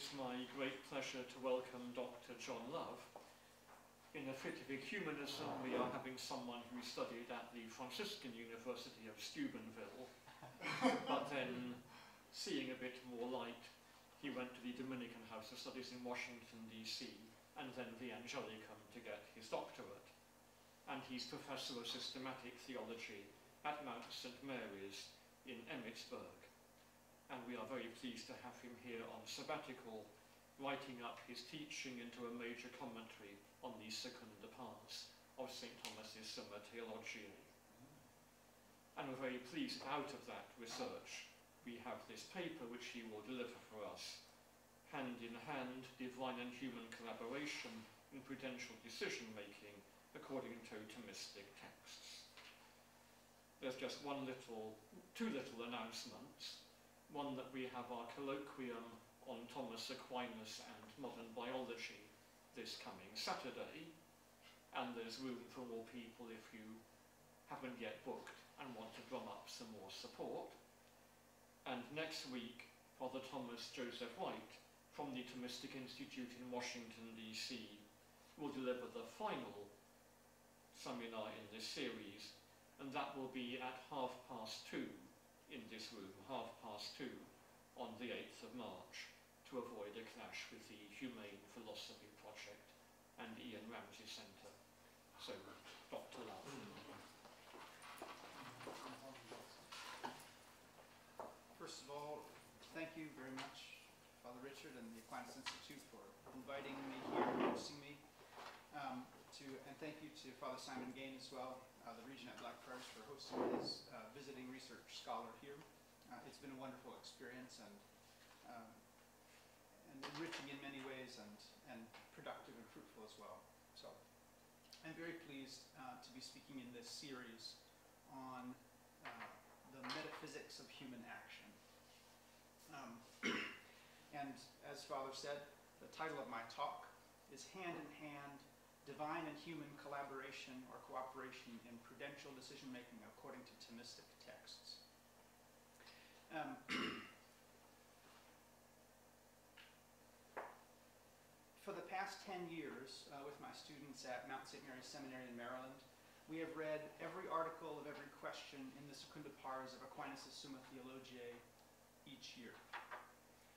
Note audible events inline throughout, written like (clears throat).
it's my great pleasure to welcome Dr. John Love. In a fit of ecumenism, we are having someone who studied at the Franciscan University of Steubenville, (laughs) but then, seeing a bit more light, he went to the Dominican House of Studies in Washington, D.C., and then the Angelicum to get his doctorate. And he's Professor of Systematic Theology at Mount St. Mary's in Emmitsburg and we are very pleased to have him here on sabbatical, writing up his teaching into a major commentary on the Secunda Pars of St. Thomas's Summa Theologiae. And we're very pleased out of that research we have this paper which he will deliver for us, Hand in Hand, Divine and Human Collaboration in Prudential Decision Making according to Thomistic texts. There's just one little, two little announcements one that we have our colloquium on Thomas Aquinas and modern biology this coming Saturday, and there's room for more people if you haven't yet booked and want to drum up some more support. And next week, Father Thomas Joseph White from the Thomistic Institute in Washington, D.C. will deliver the final seminar in this series, and that will be at half past two in this room half past two on the 8th of March to avoid a clash with the Humane Philosophy Project and Ian Ramsey Centre. So, Dr. Love. First of all, thank you very much, Father Richard and the Aquinas Institute for inviting me here hosting me. Um, to, and thank you to Father Simon Gaine as well, uh, the Regent at Blackfriars, for hosting his uh, visiting research scholar here. Uh, it's been a wonderful experience and, um, and enriching in many ways and, and productive and fruitful as well. So I'm very pleased uh, to be speaking in this series on uh, the metaphysics of human action. Um, (clears throat) and as Father said, the title of my talk is Hand in Hand divine and human collaboration or cooperation in prudential decision making according to Thomistic texts. Um, for the past 10 years, uh, with my students at Mount St. Mary's Seminary in Maryland, we have read every article of every question in the Secunda Pars of Aquinas' Summa Theologiae each year,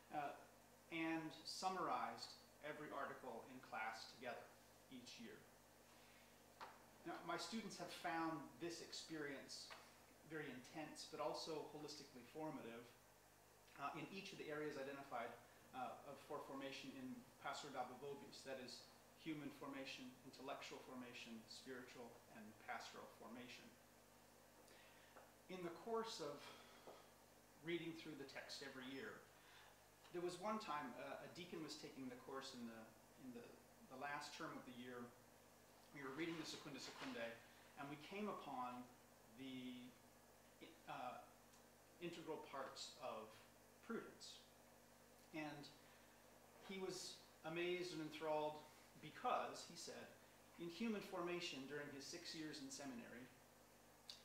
uh, and summarized every article in class together each year. Now, my students have found this experience very intense, but also holistically formative uh, in each of the areas identified uh, for formation in Pastor Dabo Vobis, that is, human formation, intellectual formation, spiritual, and pastoral formation. In the course of reading through the text every year, there was one time uh, a deacon was taking the course in the, in the the last term of the year, we were reading the Secunda Secundae, and we came upon the uh, integral parts of prudence. And he was amazed and enthralled because, he said, in human formation during his six years in seminary,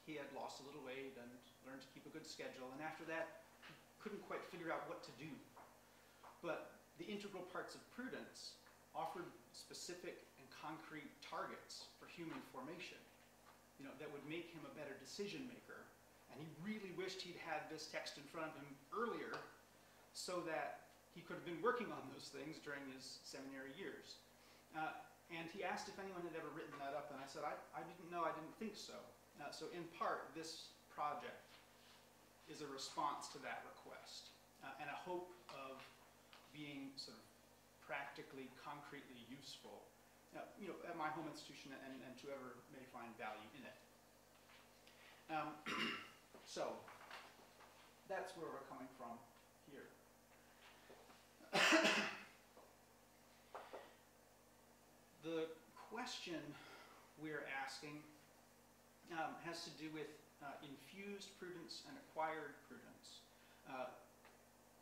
he had lost a little weight and learned to keep a good schedule, and after that, he couldn't quite figure out what to do. But the integral parts of prudence offered specific and concrete targets for human formation, you know, that would make him a better decision maker. And he really wished he'd had this text in front of him earlier so that he could have been working on those things during his seminary years. Uh, and he asked if anyone had ever written that up, and I said, I, I didn't know, I didn't think so. Uh, so in part, this project is a response to that request uh, and a hope of being sort of practically, concretely useful, uh, you know, at my home institution and, and to whoever may find value in it. Um, (clears throat) so, that's where we're coming from here. (coughs) the question we're asking um, has to do with uh, infused prudence and acquired prudence. Uh,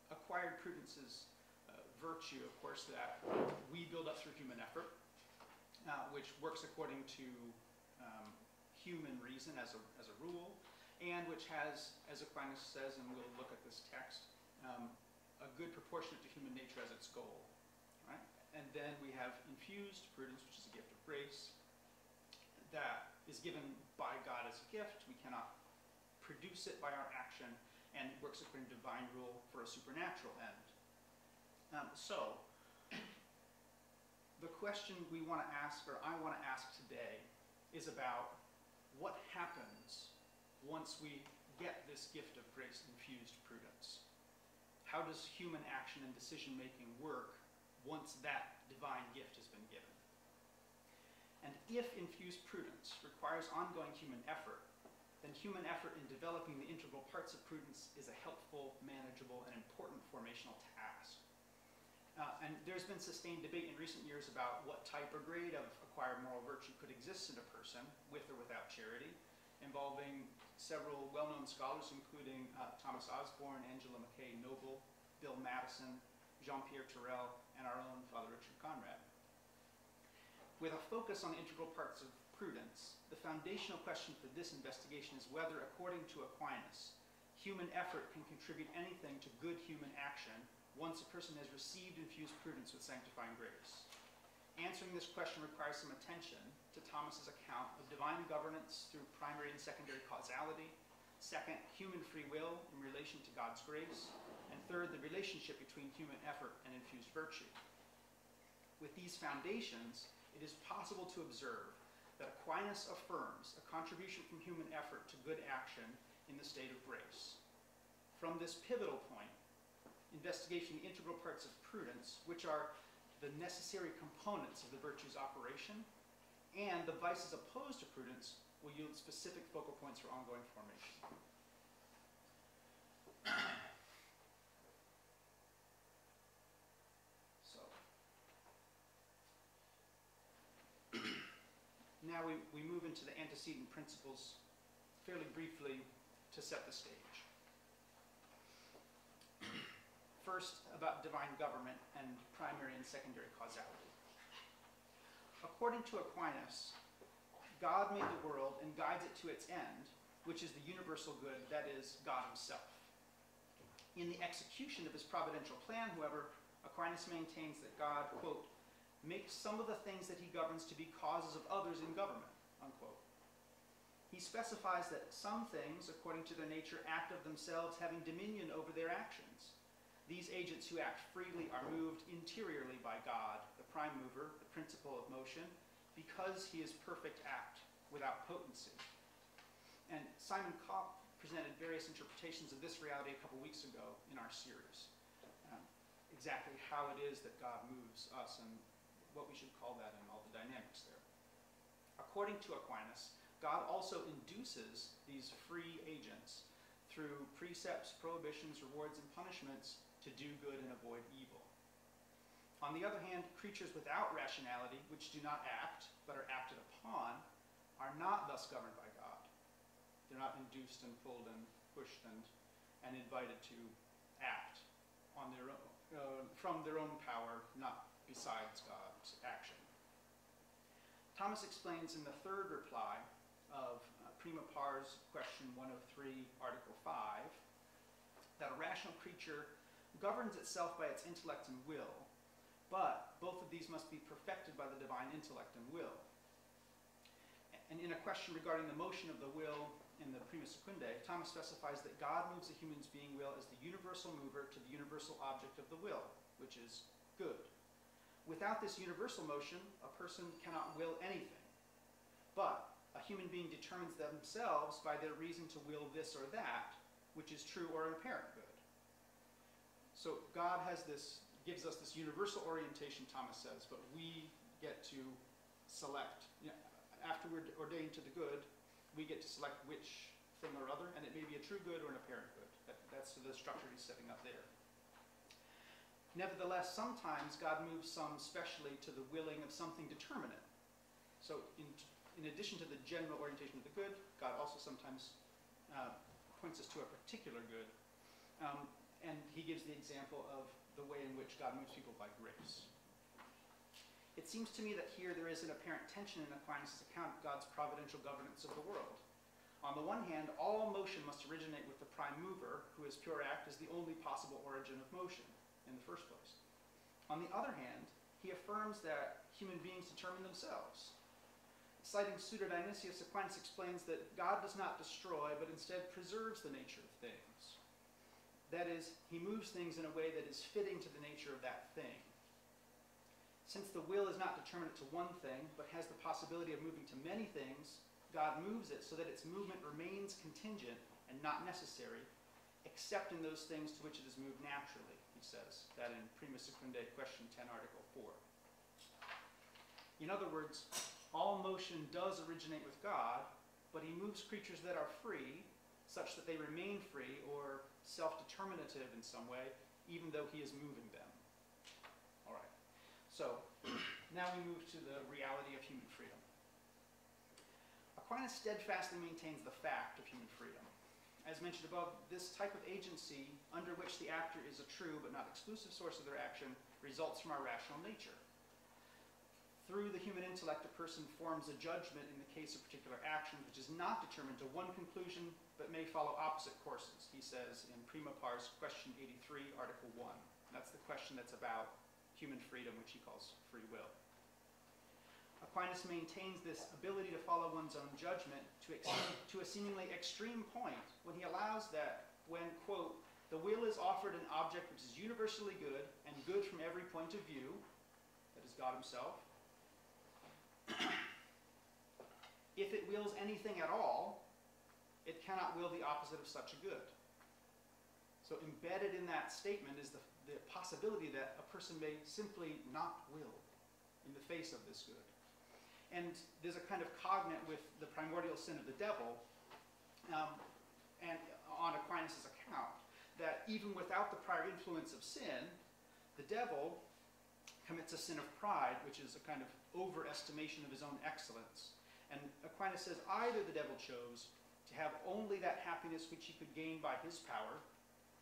acquired prudence is virtue, of course, that we build up through human effort, uh, which works according to um, human reason as a, as a rule, and which has, as Aquinas says, and we'll look at this text, um, a good proportionate to human nature as its goal, right? And then we have infused prudence, which is a gift of grace, that is given by God as a gift. We cannot produce it by our action, and works according to divine rule for a supernatural end. Um, so, the question we want to ask, or I want to ask today, is about what happens once we get this gift of grace infused prudence. How does human action and decision making work once that divine gift has been given? And if infused prudence requires ongoing human effort, then human effort in developing the integral parts of prudence is a helpful, manageable, and important formational task. Uh, and there's been sustained debate in recent years about what type or grade of acquired moral virtue could exist in a person, with or without charity, involving several well-known scholars, including uh, Thomas Osborne, Angela McKay Knobel, Bill Mattison, Jean-Pierre Torrell, and our own Father Richard Conrad. With a focus on integral parts of prudence, the foundational question for this investigation is whether, according to Aquinas, human effort can contribute anything to good human action once a person has received infused prudence with sanctifying grace. Answering this question requires some attention to Thomas's account of divine governance through primary and secondary causality, second, human free will in relation to God's grace, and third, the relationship between human effort and infused virtue. With these foundations, it is possible to observe that Aquinas affirms a contribution from human effort to good action in the state of grace. From this pivotal point, investigation the integral parts of prudence, which are the necessary components of the virtue's operation, and the vices opposed to prudence will yield specific focal points for ongoing formation. (coughs) so, (coughs) now we, we move into the antecedent principles fairly briefly to set the stage. (coughs) First, about divine government and primary and secondary causality. According to Aquinas, God made the world and guides it to its end, which is the universal good, that is, God Himself. In the execution of His providential plan, however, Aquinas maintains that God, quote, makes some of the things that He governs to be causes of others in government, unquote. He specifies that some things, according to their nature, act of themselves, having dominion over their actions. These agents who act freely are moved interiorly by God, prime mover, the principle of motion, because he is perfect act without potency. And Simon Kopp presented various interpretations of this reality a couple weeks ago in our series. Um, exactly how it is that God moves us and what we should call that and all the dynamics there. According to Aquinas, God also induces these free agents through precepts, prohibitions, rewards, and punishments to do good and avoid evil. On the other hand, creatures without rationality, which do not act, but are acted upon, are not thus governed by God. They're not induced and pulled and pushed and, and invited to act on their own, uh, from their own power, not besides God's action. Thomas explains in the third reply of uh, Prima Pars, question 103, Article 5, that a rational creature governs itself by its intellect and will, but both of these must be perfected by the divine intellect and will. And in a question regarding the motion of the will in the Prima Secundae, Thomas specifies that God moves a human being will as the universal mover to the universal object of the will, which is good. Without this universal motion, a person cannot will anything. But a human being determines themselves by their reason to will this or that, which is true or apparent good. So God has this, gives us this universal orientation, Thomas says, but we get to select. You know, after we're ordained to the good, we get to select which thing or other, and it may be a true good or an apparent good. That, that's the structure he's setting up there. Nevertheless, sometimes God moves some specially to the willing of something determinate. So, in, in addition to the general orientation of the good, God also sometimes uh, points us to a particular good. Um, and he gives the example of the way in which God moves people by grace. It seems to me that here there is an apparent tension in Aquinas' account of God's providential governance of the world. On the one hand, all motion must originate with the prime mover, who is pure act, as the only possible origin of motion. in the first place. On the other hand, he affirms that human beings determine themselves. Citing Pseudo Dionysius, Aquinas explains that God does not destroy, but instead preserves the nature of things. That is, he moves things in a way that is fitting to the nature of that thing. Since the will is not determinate to one thing, but has the possibility of moving to many things, God moves it so that its movement remains contingent and not necessary, except in those things to which it is moved naturally, he says. That in Prima Secundae, question 10, article 4. In other words, all motion does originate with God, but he moves creatures that are free, such that they remain free or self determinative in some way, even though he is moving them. All right. So, (clears throat) now we move to the reality of human freedom. Aquinas steadfastly maintains the fact of human freedom. As mentioned above, this type of agency, under which the actor is a true but not exclusive source of their action, results from our rational nature. Through the human intellect, a person forms a judgment in the case of particular action, which is not determined to one conclusion, but may follow opposite courses, he says in Prima Pars, question 83, article 1. That's the question that's about human freedom, which he calls free will. Aquinas maintains this ability to follow one's own judgment to, to a seemingly extreme point when he allows that when, quote, the will is offered an object which is universally good and good from every point of view, that is God himself, (clears throat) if it wills anything at all, it cannot will the opposite of such a good. So embedded in that statement is the, the possibility that a person may simply not will in the face of this good. And there's a kind of cognate with the primordial sin of the devil, um, and on Aquinas' account, that even without the prior influence of sin, the devil commits a sin of pride, which is a kind of overestimation of his own excellence. And Aquinas says either the devil chose to have only that happiness which he could gain by his power,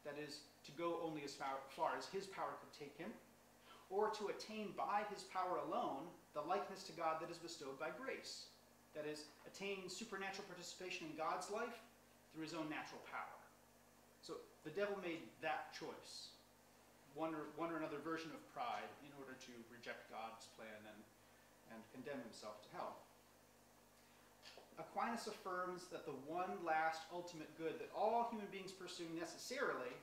that is, to go only as far, as his power could take him, or to attain by his power alone the likeness to God that is bestowed by grace, that is, attain supernatural participation in God's life through his own natural power. So the devil made that choice one or, one or another version of pride in order to reject God's plan and, and condemn himself to hell. Aquinas affirms that the one last ultimate good that all human beings pursue necessarily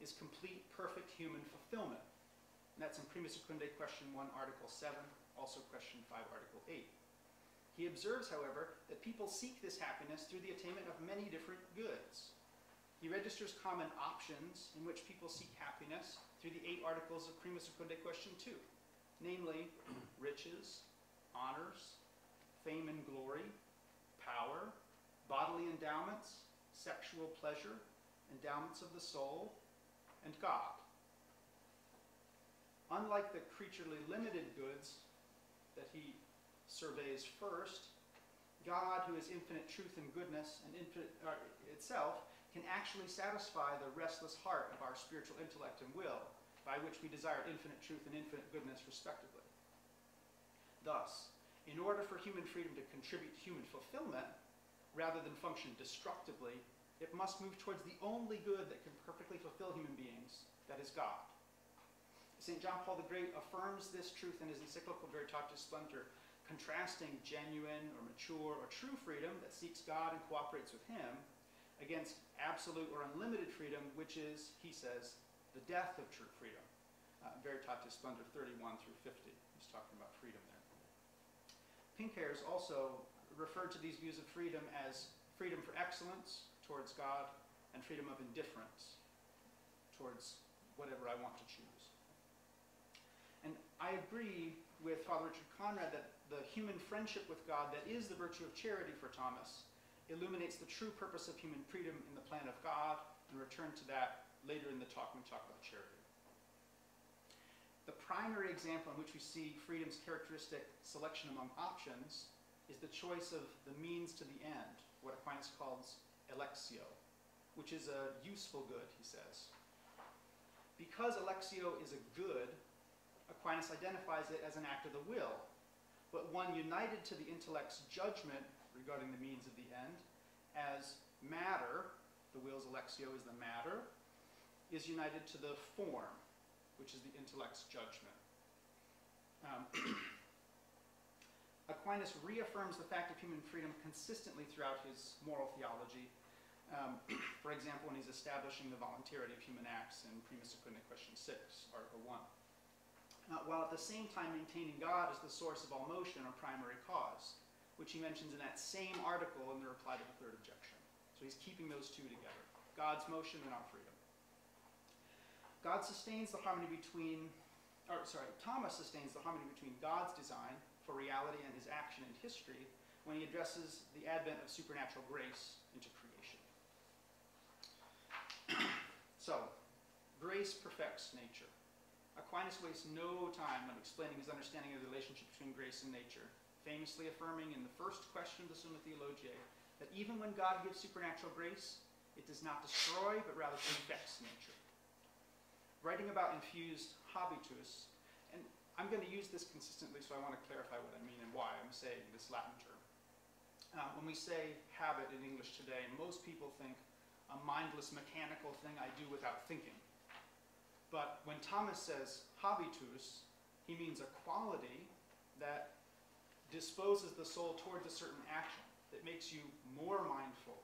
is complete, perfect human fulfillment. And that's in Prima Secundae, question 1, article 7, also question 5, article 8. He observes, however, that people seek this happiness through the attainment of many different goods. He registers common options in which people seek happiness through the eight articles of Prima Secundae Question 2, namely (clears throat) riches, honors, fame and glory, power, bodily endowments, sexual pleasure, endowments of the soul, and God. Unlike the creaturely limited goods that he surveys first, God, who is infinite truth and goodness and infinite uh, itself, can actually satisfy the restless heart of our spiritual intellect and will, by which we desire infinite truth and infinite goodness, respectively. Thus, in order for human freedom to contribute to human fulfillment, rather than function destructively, it must move towards the only good that can perfectly fulfill human beings, that is God. St. John Paul the Great affirms this truth in his encyclical Veritatis Splendor, contrasting genuine or mature or true freedom that seeks God and cooperates with Him against absolute or unlimited freedom, which is, he says, the death of true freedom. Uh, Veritatis Splendor 31 through 50. He's talking about freedom there. Pinckaers also referred to these views of freedom as freedom for excellence towards God and freedom of indifference towards whatever I want to choose. And I agree with Father Richard Conrad that the human friendship with God that is the virtue of charity for Thomas illuminates the true purpose of human freedom in the plan of God, and return to that later in the talk when we talk about charity. The primary example in which we see freedom's characteristic selection among options is the choice of the means to the end, what Aquinas calls electio, which is a useful good, he says. Because electio is a good, Aquinas identifies it as an act of the will, but one united to the intellect's judgment regarding the means of the end, as matter, the will's electio is the matter, is united to the form, which is the intellect's judgment. Um, (clears throat) Aquinas reaffirms the fact of human freedom consistently throughout his moral theology. Um, (clears throat) for example, when he's establishing the voluntarity of human acts in Prima Secunda, question 6, Article 1. Uh, while at the same time maintaining God as the source of all motion or primary cause, which he mentions in that same article in the reply to the third objection. So he's keeping those two together God's motion and our freedom. God sustains the harmony between, or sorry, Thomas sustains the harmony between God's design for reality and his action in history when he addresses the advent of supernatural grace into creation. (clears throat) so, grace perfects nature. Aquinas wastes no time when explaining his understanding of the relationship between grace and nature, famously affirming in the first question of the Summa Theologiae that even when God gives supernatural grace, it does not destroy, but rather perfects nature. Writing about infused habitus, and I'm going to use this consistently, so I want to clarify what I mean and why I'm saying this Latin term. Uh, when we say habit in English today, most people think a mindless mechanical thing I do without thinking. But when Thomas says habitus, he means a quality that disposes the soul towards a certain action, that makes you more mindful,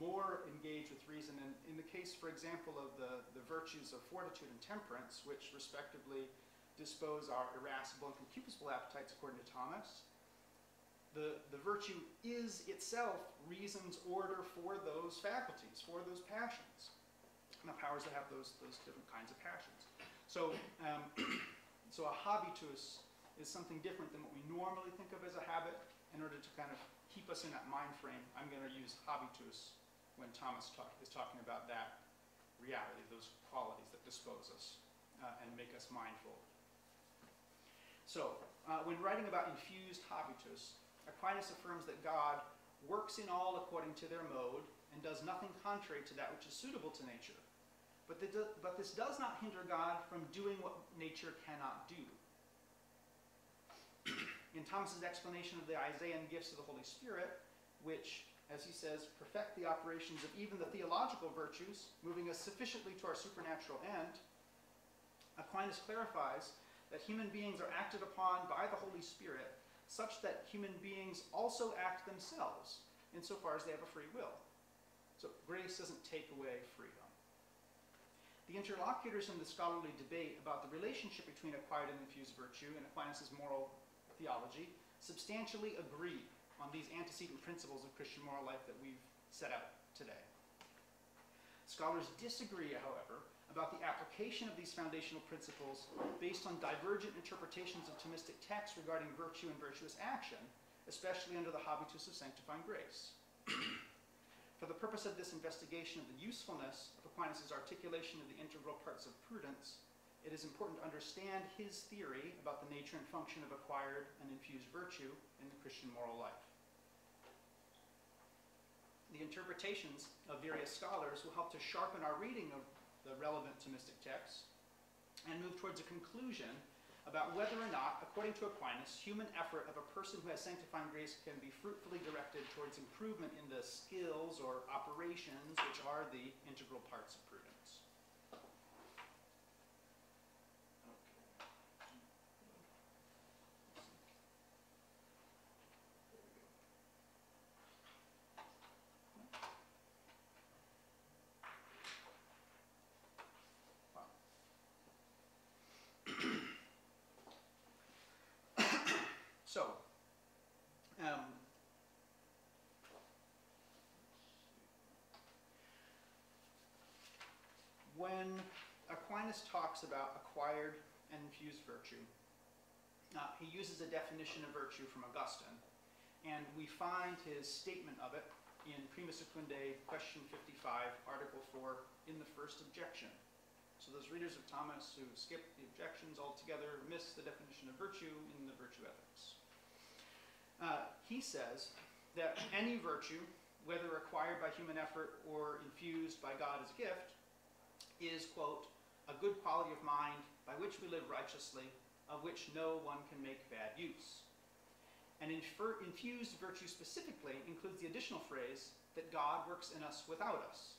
more engaged with reason. And in the case, for example, of the, the virtues of fortitude and temperance, which respectively dispose our irascible and concupiscible appetites, according to Thomas. The, the virtue is itself reason's order for those faculties, for those passions, and the powers that have those, those different kinds of passions. So, um, (clears throat) so a habitus is something different than what we normally think of as a habit. In order to kind of keep us in that mind frame, I'm going to use habitus when Thomas talk, is talking about that reality, those qualities that dispose us uh, and make us mindful so, uh, when writing about infused habitus, Aquinas affirms that God works in all according to their mode and does nothing contrary to that which is suitable to nature. But, the, but this does not hinder God from doing what nature cannot do. (clears throat) in Thomas's explanation of the Isaiah and gifts of the Holy Spirit, which, as he says, perfect the operations of even the theological virtues, moving us sufficiently to our supernatural end, Aquinas clarifies that human beings are acted upon by the Holy Spirit such that human beings also act themselves insofar as they have a free will. So grace doesn't take away freedom. The interlocutors in the scholarly debate about the relationship between acquired and infused virtue and Aquinas' moral theology substantially agree on these antecedent principles of Christian moral life that we've set out today. Scholars disagree, however, about the application of these foundational principles based on divergent interpretations of Thomistic texts regarding virtue and virtuous action, especially under the habitus of sanctifying grace. (clears throat) For the purpose of this investigation of the usefulness of Aquinas' articulation of the integral parts of prudence, it is important to understand his theory about the nature and function of acquired and infused virtue in the Christian moral life. The interpretations of various scholars will help to sharpen our reading of the relevant Thomistic texts, and move towards a conclusion about whether or not, according to Aquinas, human effort of a person who has sanctifying grace can be fruitfully directed towards improvement in the skills or operations which are the integral parts of prudence. When Aquinas talks about acquired and infused virtue, uh, he uses a definition of virtue from Augustine, and we find his statement of it in Prima Secundae, question 55, article 4, in the first objection. So those readers of Thomas who skip the objections altogether miss the definition of virtue in the virtue ethics. Uh, he says that any virtue, whether acquired by human effort or infused by God as a gift, is, quote, a good quality of mind by which we live righteously, of which no one can make bad use. And infused virtue specifically includes the additional phrase that God works in us without us.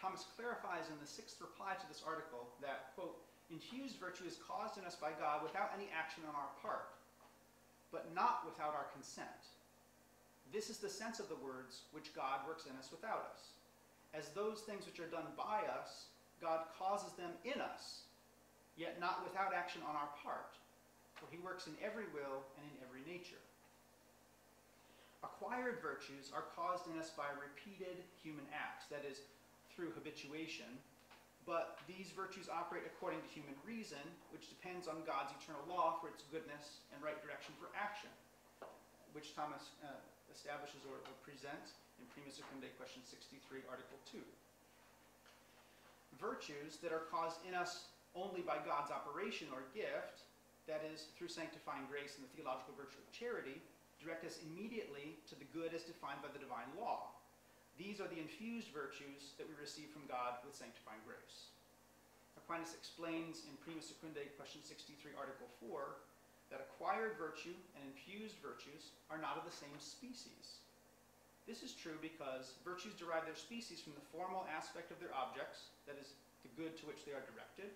Thomas clarifies in the sixth reply to this article that, quote, infused virtue is caused in us by God without any action on our part, but not without our consent. This is the sense of the words which God works in us without us. As those things which are done by us, God causes them in us, yet not without action on our part, for he works in every will and in every nature. Acquired virtues are caused in us by repeated human acts, that is, through habituation, but these virtues operate according to human reason, which depends on God's eternal law for its goodness and right direction for action, which Thomas uh, establishes or, or presents in Prima Secundae, question 63, article 2. Virtues that are caused in us only by God's operation or gift, that is, through sanctifying grace and the theological virtue of charity, direct us immediately to the good as defined by the divine law. These are the infused virtues that we receive from God with sanctifying grace. Aquinas explains in Prima Secundae, question 63, article 4, that acquired virtue and infused virtues are not of the same species. This is true because virtues derive their species from the formal aspect of their objects, that is, the good to which they are directed,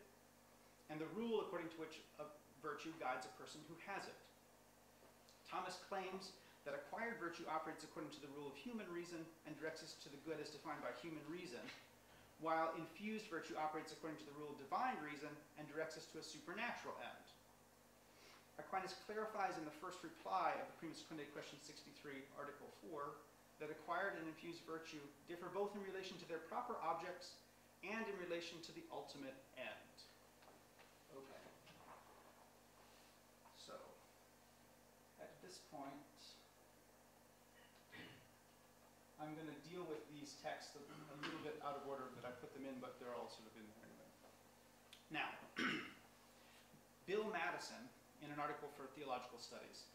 and the rule according to which a virtue guides a person who has it. Thomas claims that acquired virtue operates according to the rule of human reason and directs us to the good as defined by human reason, while infused virtue operates according to the rule of divine reason and directs us to a supernatural end. Aquinas clarifies in the first reply of the Prima Secundae question 63, article 4, that acquired and infused virtue differ both in relation to their proper objects and in relation to the ultimate end. Okay. So, at this point, I'm going to deal with these texts a, little bit out of order that I put them in, but they're all sort of in there. Now, (clears throat) Bill Mattison, in an article for Theological Studies,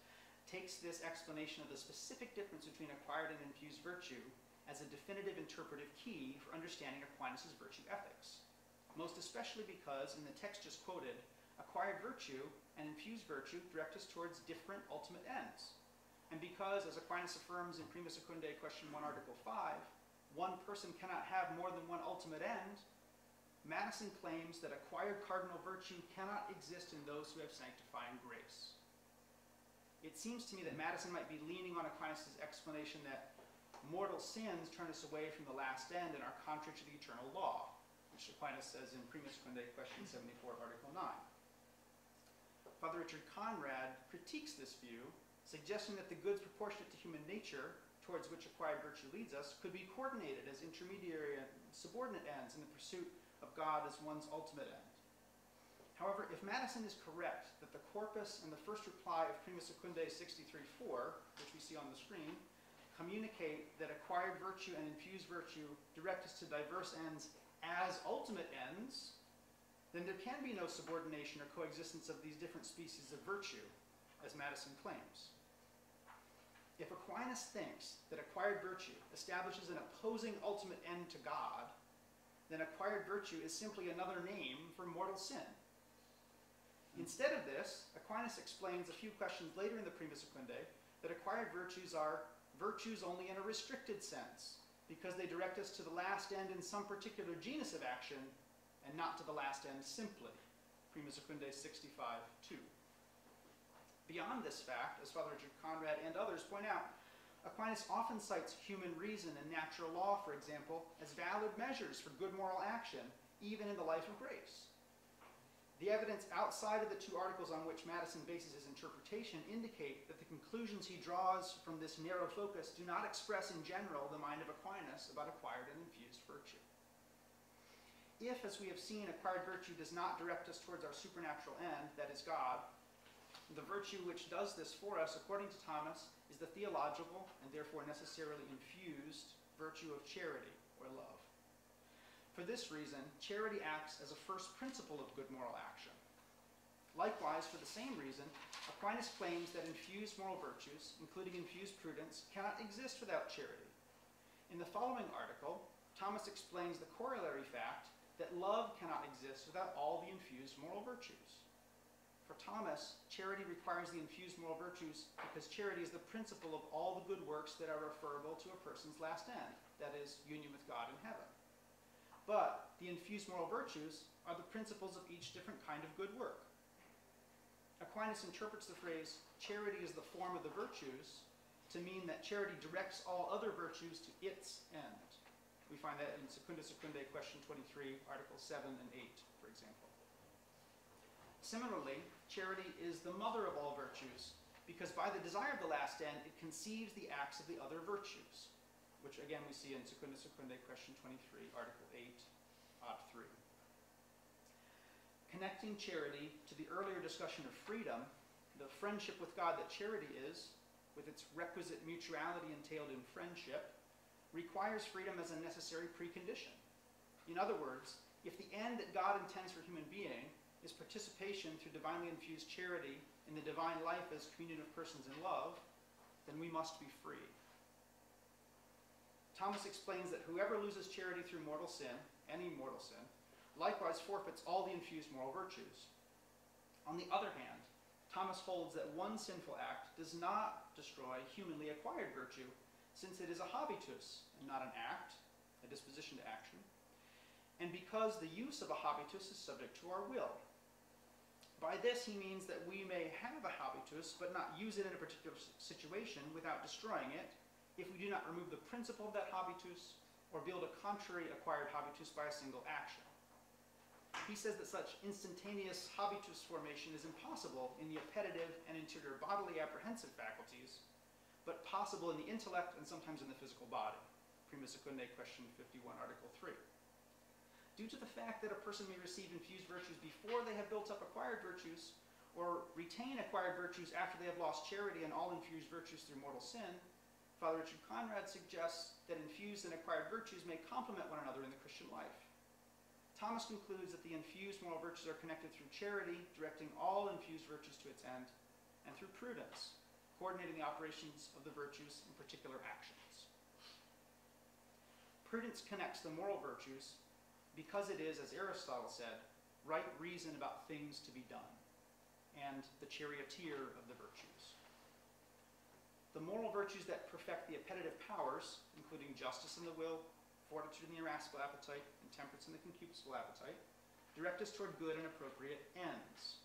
takes this explanation of the specific difference between acquired and infused virtue as a definitive interpretive key for understanding Aquinas' virtue ethics. Most especially because, in the text just quoted, acquired virtue and infused virtue direct us towards different ultimate ends. And because, as Aquinas affirms in Prima Secundae, question 1, article 5, one person cannot have more than one ultimate end, Mattison claims that acquired cardinal virtue cannot exist in those who have sanctifying grace. It seems to me that Mattison might be leaning on Aquinas' explanation that mortal sins turn us away from the last end and are contrary to the eternal law, which Aquinas says in Prima Secundae, question 74 of Article 9. Father Richard Conrad critiques this view, suggesting that the goods proportionate to human nature, towards which acquired virtue leads us, could be coordinated as intermediary and subordinate ends in the pursuit of God as one's ultimate end. However, if Mattison is correct that the corpus and the first reply of Prima Secundae 63.4, which we see on the screen, communicate that acquired virtue and infused virtue direct us to diverse ends as ultimate ends, then there can be no subordination or coexistence of these different species of virtue, as Mattison claims. If Aquinas thinks that acquired virtue establishes an opposing ultimate end to God, then acquired virtue is simply another name for mortal sin. Instead of this, Aquinas explains a few questions later in the Prima Secundae that acquired virtues are virtues only in a restricted sense, because they direct us to the last end in some particular genus of action and not to the last end simply. Prima Secundae 65 2. Beyond this fact, as Father Richard Conrad and others point out, Aquinas often cites human reason and natural law, for example, as valid measures for good moral action, even in the life of grace. The evidence outside of the two articles on which Mattison bases his interpretation indicate that the conclusions he draws from this narrow focus do not express in general the mind of Aquinas about acquired and infused virtue. If, as we have seen, acquired virtue does not direct us towards our supernatural end, that is God, the virtue which does this for us, according to Thomas, is the theological and therefore necessarily infused virtue of charity or love. For this reason, charity acts as a first principle of good moral action. Likewise, for the same reason, Aquinas claims that infused moral virtues, including infused prudence, cannot exist without charity. In the following article, Thomas explains the corollary fact that love cannot exist without all the infused moral virtues. For Thomas, charity requires the infused moral virtues because charity is the principle of all the good works that are referable to a person's last end, that is, union with God in heaven. But the infused moral virtues are the principles of each different kind of good work. Aquinas interprets the phrase, charity is the form of the virtues, to mean that charity directs all other virtues to its end. We find that in Secunda Secundae, question 23, articles 7 and 8, for example. Similarly, charity is the mother of all virtues, because by the desire of the last end, it conceives the acts of the other virtues, which again we see in Secunda Secundae, question 23, article 8, ad 3. Connecting charity to the earlier discussion of freedom, the friendship with God that charity is, with its requisite mutuality entailed in friendship, requires freedom as a necessary precondition. In other words, if the end that God intends for human being is participation through divinely infused charity in the divine life as communion of persons in love, then we must be free. Thomas explains that whoever loses charity through mortal sin, any mortal sin, likewise forfeits all the infused moral virtues. On the other hand, Thomas holds that one sinful act does not destroy humanly acquired virtue, since it is a habitus and not an act, a disposition to action, and because the use of a habitus is subject to our will. By this, he means that we may have a habitus, but not use it in a particular situation without destroying it, if we do not remove the principle of that habitus or build a contrary acquired habitus by a single action. He says that such instantaneous habitus formation is impossible in the appetitive and interior bodily apprehensive faculties, but possible in the intellect and sometimes in the physical body. Prima Secundae, question 51, article 3. Due to the fact that a person may receive infused virtues before they have built up acquired virtues, or retain acquired virtues after they have lost charity and all infused virtues through mortal sin, Father Richard Conrad suggests that infused and acquired virtues may complement one another in the Christian life. Thomas concludes that the infused moral virtues are connected through charity, directing all infused virtues to its end, and through prudence, coordinating the operations of the virtues in particular actions. Prudence connects the moral virtues because it is, as Aristotle said, right reason about things to be done, and the charioteer of the virtues. The moral virtues that perfect the appetitive powers, including justice in the will, fortitude in the irascible appetite, and temperance in the concupiscible appetite, direct us toward good and appropriate ends.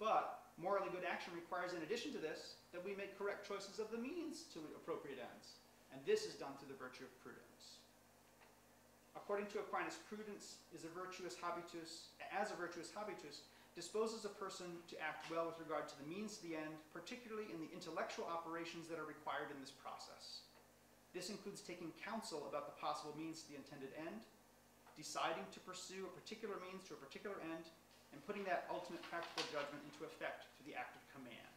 But morally good action requires, in addition to this, that we make correct choices of the means to appropriate ends. And this is done through the virtue of prudence. According to Aquinas, prudence is a virtuous habitus, as a virtuous habitus, disposes a person to act well with regard to the means to the end, particularly in the intellectual operations that are required in this process. This includes taking counsel about the possible means to the intended end, deciding to pursue a particular means to a particular end, and putting that ultimate practical judgment into effect through the act of command.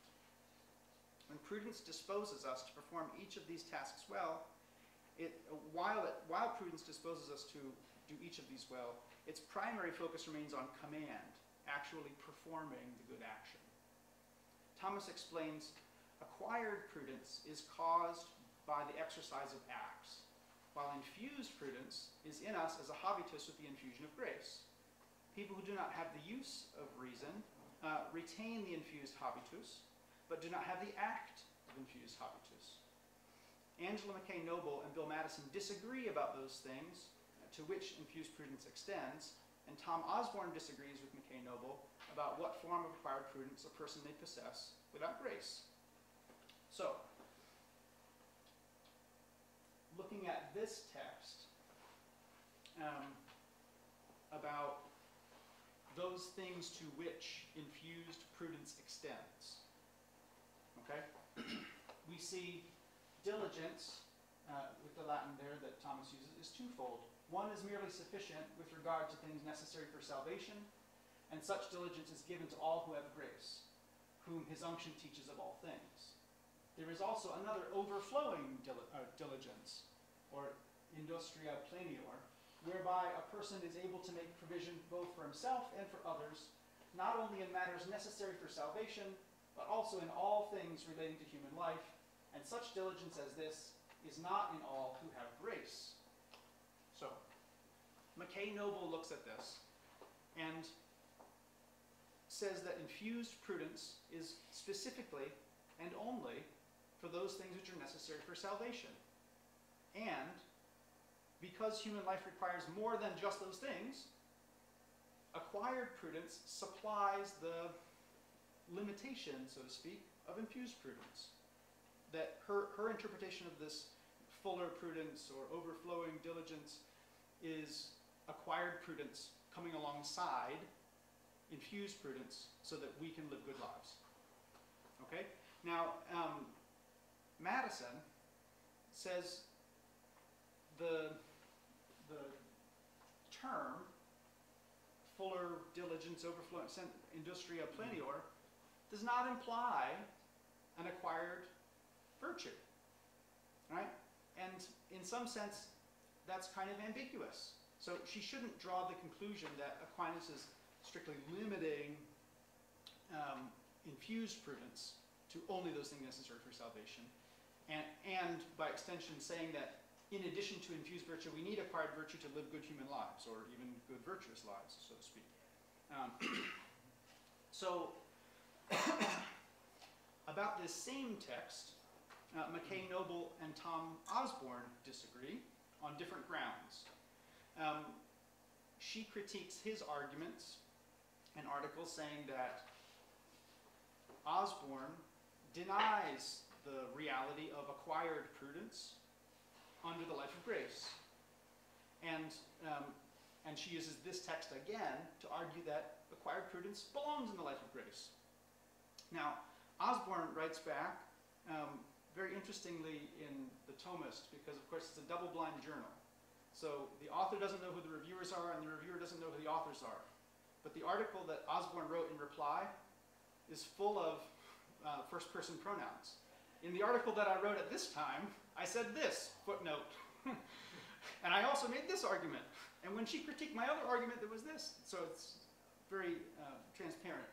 When prudence disposes us to perform each of these tasks well, it, while, it, while prudence disposes us to do each of these well, its primary focus remains on command, actually performing the good action. Thomas explains acquired prudence is caused by the exercise of acts, while infused prudence is in us as a habitus with the infusion of grace. People who do not have the use of reason uh, retain the infused habitus, but do not have the act of infused habitus. Angela McKay Knobel and Bill Mattison disagree about those things to which infused prudence extends, and Tom Osborne disagrees with McKay Knobel about what form of acquired prudence a person may possess without grace. So, looking at this text um, about those things to which infused prudence extends, okay? (clears throat) we see diligence, uh, with the Latin there that Thomas uses, is twofold. One is merely sufficient with regard to things necessary for salvation, and such diligence is given to all who have grace, whom his unction teaches of all things. There is also another overflowing dil uh, diligence, or industria plenior, whereby a person is able to make provision both for himself and for others, not only in matters necessary for salvation, but also in all things relating to human life, and such diligence as this is not in all who have grace. So, McKay Knobel looks at this and says that infused prudence is specifically and only for those things which are necessary for salvation. And because human life requires more than just those things, acquired prudence supplies the limitation, so to speak, of infused prudence. That her, her interpretation of this fuller prudence or overflowing diligence is acquired prudence coming alongside infused prudence so that we can live good lives. Okay? Now, um, Mattison says the, the term fuller diligence overflowing industria plenior does not imply an acquired virtue. Right? And in some sense, that's kind of ambiguous. So she shouldn't draw the conclusion that Aquinas is strictly limiting um, infused prudence to only those things necessary for salvation. And, and by extension, saying that in addition to infused virtue, we need acquired virtue to live good human lives, or even good virtuous lives, so to speak. Um, (coughs) so, (coughs) about this same text, uh, McKay Knobel and Tom Osborne disagree on different grounds. Um, she critiques his arguments in articles saying that Osborne denies the reality of acquired prudence under the life of grace. And, um, and she uses this text again to argue that acquired prudence belongs in the life of grace. Now, Osborne writes back um, very interestingly in The Thomist, because of course it's a double blind journal. So the author doesn't know who the reviewers are, and the reviewer doesn't know who the authors are. But the article that Osborne wrote in reply is full of uh, first person pronouns. In the article that I wrote at this time, I said this footnote. (laughs) and I also made this argument. And when she critiqued my other argument, there was this. So it's very uh, transparent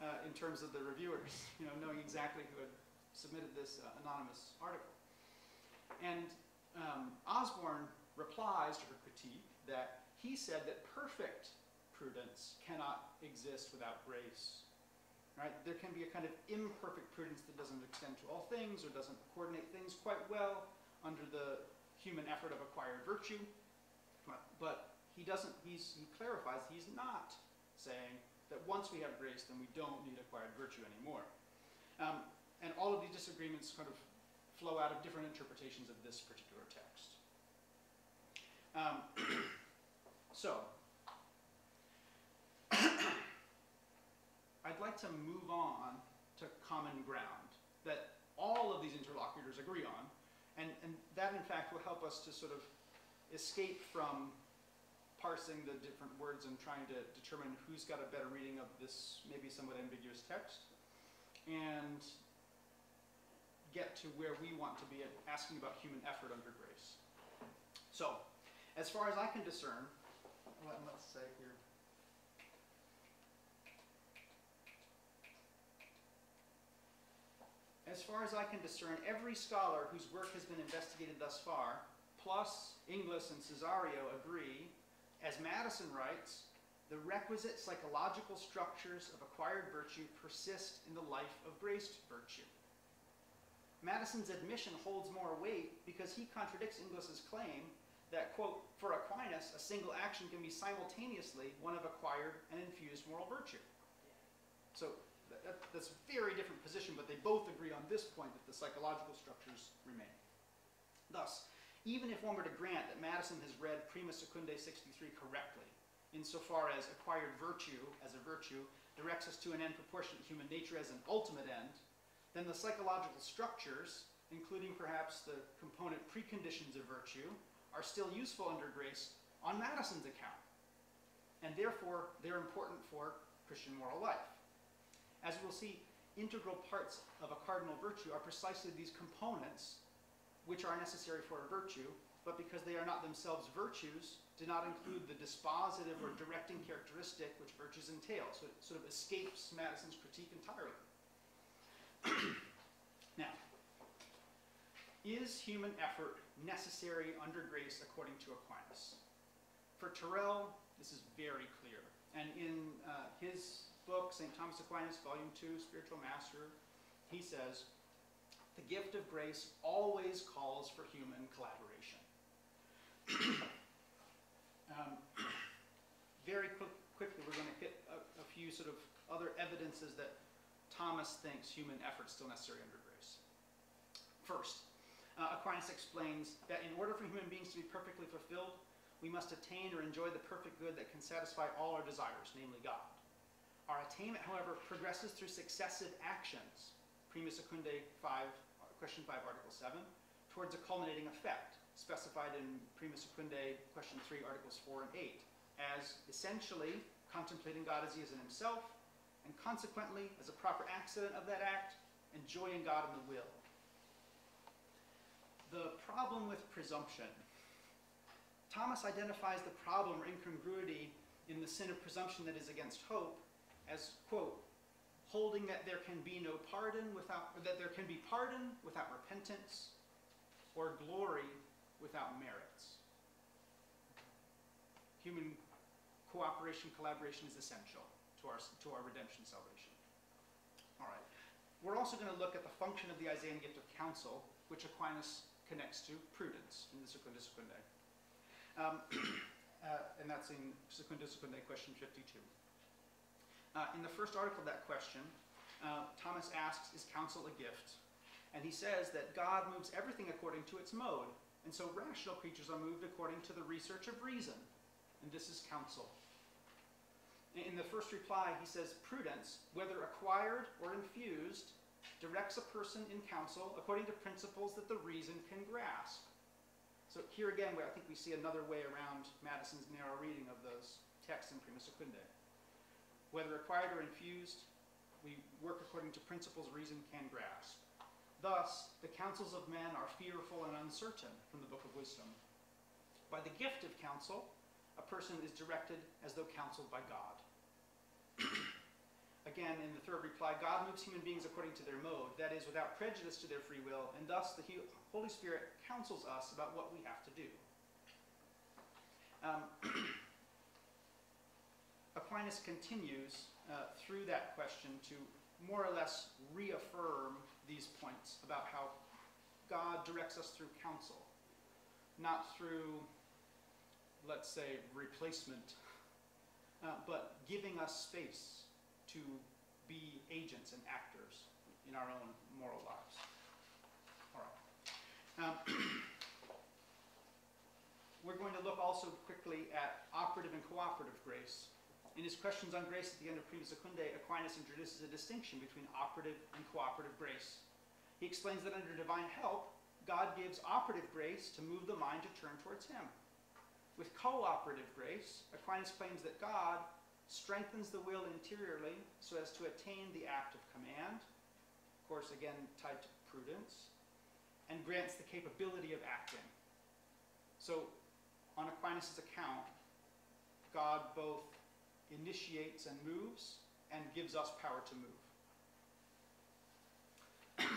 uh, in terms of the reviewers, you know, knowing exactly who had submitted this uh, anonymous article. And um, Osborne replies to her critique that he said that perfect prudence cannot exist without grace. Right? There can be a kind of imperfect prudence that doesn't extend to all things or doesn't coordinate things quite well under the human effort of acquired virtue. But, he doesn't, he's, he clarifies he's not saying that once we have grace, then we don't need acquired virtue anymore. Um, and all of these disagreements kind of flow out of different interpretations of this particular text. Um, (clears throat) so, (coughs) I'd like to move on to common ground that all of these interlocutors agree on, and, and that in fact will help us to sort of escape from parsing the different words and trying to determine who's got a better reading of this maybe somewhat ambiguous text, and get to where we want to be asking about human effort under grace. So, as far as I can discern, let's say here, As far as I can discern, every scholar whose work has been investigated thus far, plus Inglis and Cessario agree, as Mattison writes, the requisite psychological structures of acquired virtue persist in the life of graced virtue. Mattison's admission holds more weight because he contradicts Inglis's claim that, quote, for Aquinas, a single action can be simultaneously one of acquired and infused moral virtue. So that, that's a very different position, but they both agree on this point that the psychological structures remain. Thus, even if one were to grant that Mattison has read Prima Secundae 63 correctly, insofar as acquired virtue as a virtue directs us to an end proportionate human nature as an ultimate end, then the psychological structures, including perhaps the component preconditions of virtue, are still useful under grace on Mattison's account. And therefore, they're important for Christian moral life. As we'll see, integral parts of a cardinal virtue are precisely these components which are necessary for a virtue, but because they are not themselves virtues, do not include the dispositive or directing characteristic which virtues entail. So it sort of escapes Mattison's critique entirely. (clears throat) now, is human effort necessary under grace according to Aquinas? For Torrell, this is very clear. And in uh, his book, St. Thomas Aquinas, Volume 2, Spiritual Master, he says, the gift of grace always calls for human collaboration. (clears throat) um, very quick, quickly, we're going to hit a, a few sort of other evidences that Thomas thinks human effort is still necessary under grace. First, uh, Aquinas explains that in order for human beings to be perfectly fulfilled, we must attain or enjoy the perfect good that can satisfy all our desires, namely God. Our attainment, however, progresses through successive actions, Prima Secundae 5, question 5, article 7, towards a culminating effect, specified in Prima Secundae, question 3, articles 4 and 8, as essentially contemplating God as he is in himself, and consequently, as a proper accident of that act, enjoying God in the will. The problem with presumption. Thomas identifies the problem or incongruity in the sin of presumption that is against hope as, quote, holding that there can be no pardon without, or that there can be pardon without repentance, or glory without merits. Human cooperation, collaboration is essential to our, to our redemption salvation. All right. We're also going to look at the function of the Isaiah gift of counsel, which Aquinas connects to prudence in the Secunda. Um, (clears throat) uh, and that's in Secunda Secundae, question 52. Uh, in the first article of that question, uh, Thomas asks, Is counsel a gift? And he says that God moves everything according to its mode, and so rational creatures are moved according to the research of reason. And this is counsel. In the first reply, he says, Prudence, whether acquired or infused, directs a person in counsel according to principles that the reason can grasp. So here again, I think we see another way around Mattison's narrow reading of those texts in Prima Secundae. Whether acquired or infused, we work according to principles reason can grasp. Thus, the counsels of men are fearful and uncertain from the Book of Wisdom. By the gift of counsel, a person is directed as though counseled by God. (clears throat) Again, in the third reply, God moves human beings according to their mode, that is, without prejudice to their free will, and thus the Holy Spirit counsels us about what we have to do. Um, (clears throat) Aquinas continues uh, through that question to more or less reaffirm these points about how God directs us through counsel, not through, let's say, replacement, (laughs) uh, but giving us space to be agents and actors in our own moral lives. All right. Um, (clears throat) we're going to look also quickly at operative and cooperative grace in his questions on grace at the end of Prima Secundae, Aquinas introduces a distinction between operative and cooperative grace. He explains that under divine help, God gives operative grace to move the mind to turn towards Him. With cooperative grace, Aquinas claims that God strengthens the will interiorly so as to attain the act of command, of course, again, tied to prudence, and grants the capability of acting. So, on Aquinas' account, God both initiates and moves, and gives us power to move. (clears throat)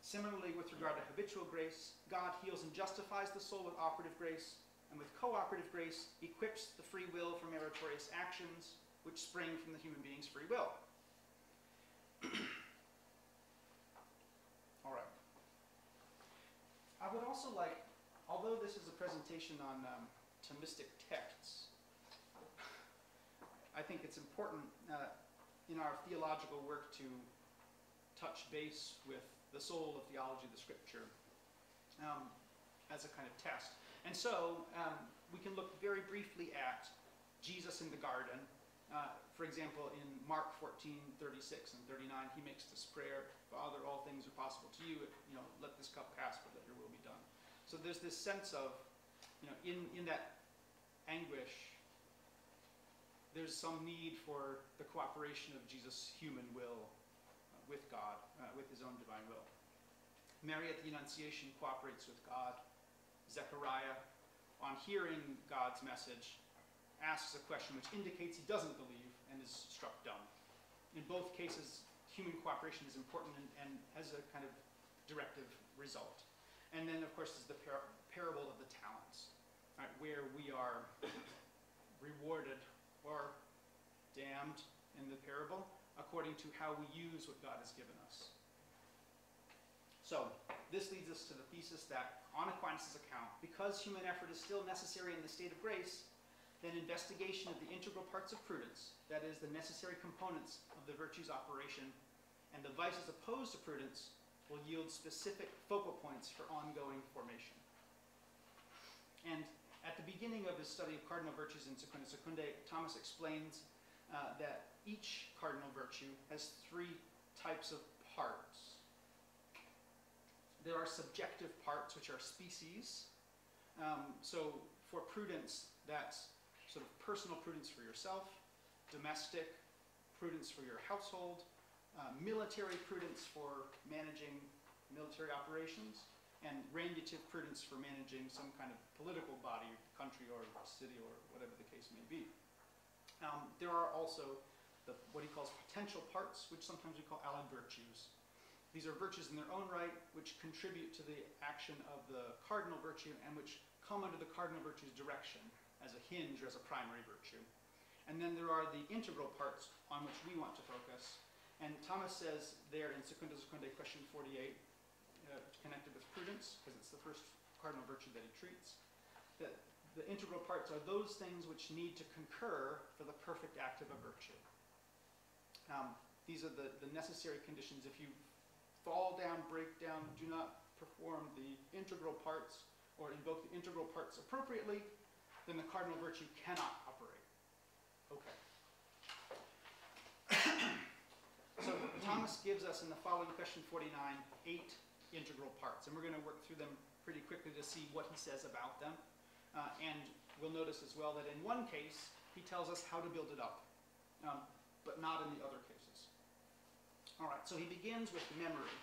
Similarly, with regard to habitual grace, God heals and justifies the soul with operative grace, and with cooperative grace, equips the free will for meritorious actions which spring from the human being's free will. (clears throat) All right. I would also like, although this is a presentation on um, Thomistic texts, I think it's important uh, in our theological work to touch base with the soul of theology, of the scripture, um, as a kind of test. And so um, we can look very briefly at Jesus in the garden. Uh, for example, in Mark 14, 36 and 39, he makes this prayer, Father, all things are possible to you. You know, let this cup pass, but let your will be done. So there's this sense of, you know, in, in that anguish, there's some need for the cooperation of Jesus' human will uh, with God, uh, with his own divine will. Mary at the Annunciation cooperates with God. Zechariah, on hearing God's message, asks a question which indicates he doesn't believe and is struck dumb. In both cases, human cooperation is important and, and has a kind of directive result. And then, of course, is the par parable of the talents, right, where we are (coughs) rewarded or damned in the parable according to how we use what God has given us. So, this leads us to the thesis that, on Aquinas' account, because human effort is still necessary in the state of grace, then investigation of the integral parts of prudence, that is, the necessary components of the virtue's operation, and the vices opposed to prudence will yield specific focal points for ongoing formation. And at the beginning of his study of cardinal virtues in Secunda Secundae, Thomas explains uh, that each cardinal virtue has three types of parts. There are subjective parts, which are species. Um, so for prudence, that's sort of personal prudence for yourself, domestic prudence for your household, uh, military prudence for managing military operations, and regnative prudence for managing some kind of political body, country, or city, or whatever the case may be. Um, there are also the, what he calls potential parts, which sometimes we call allied virtues. These are virtues in their own right, which contribute to the action of the cardinal virtue and which come under the cardinal virtue's direction as a hinge or as a primary virtue. And then there are the integral parts on which we want to focus. And Thomas says there in Secunda Secunda, question 48, uh, connected with prudence, because it's the first cardinal virtue that he treats, that the integral parts are those things which need to concur for the perfect act of a virtue. Um, these are the, the necessary conditions. If you fall down, break down, do not perform the integral parts or invoke the integral parts appropriately, then the cardinal virtue cannot operate. Okay. (coughs) so Thomas gives us in the following question 49 eight integral parts, and we're going to work through them pretty quickly to see what he says about them. Uh, and we'll notice as well that in one case, he tells us how to build it up, um, but not in the other cases. All right, so he begins with memory.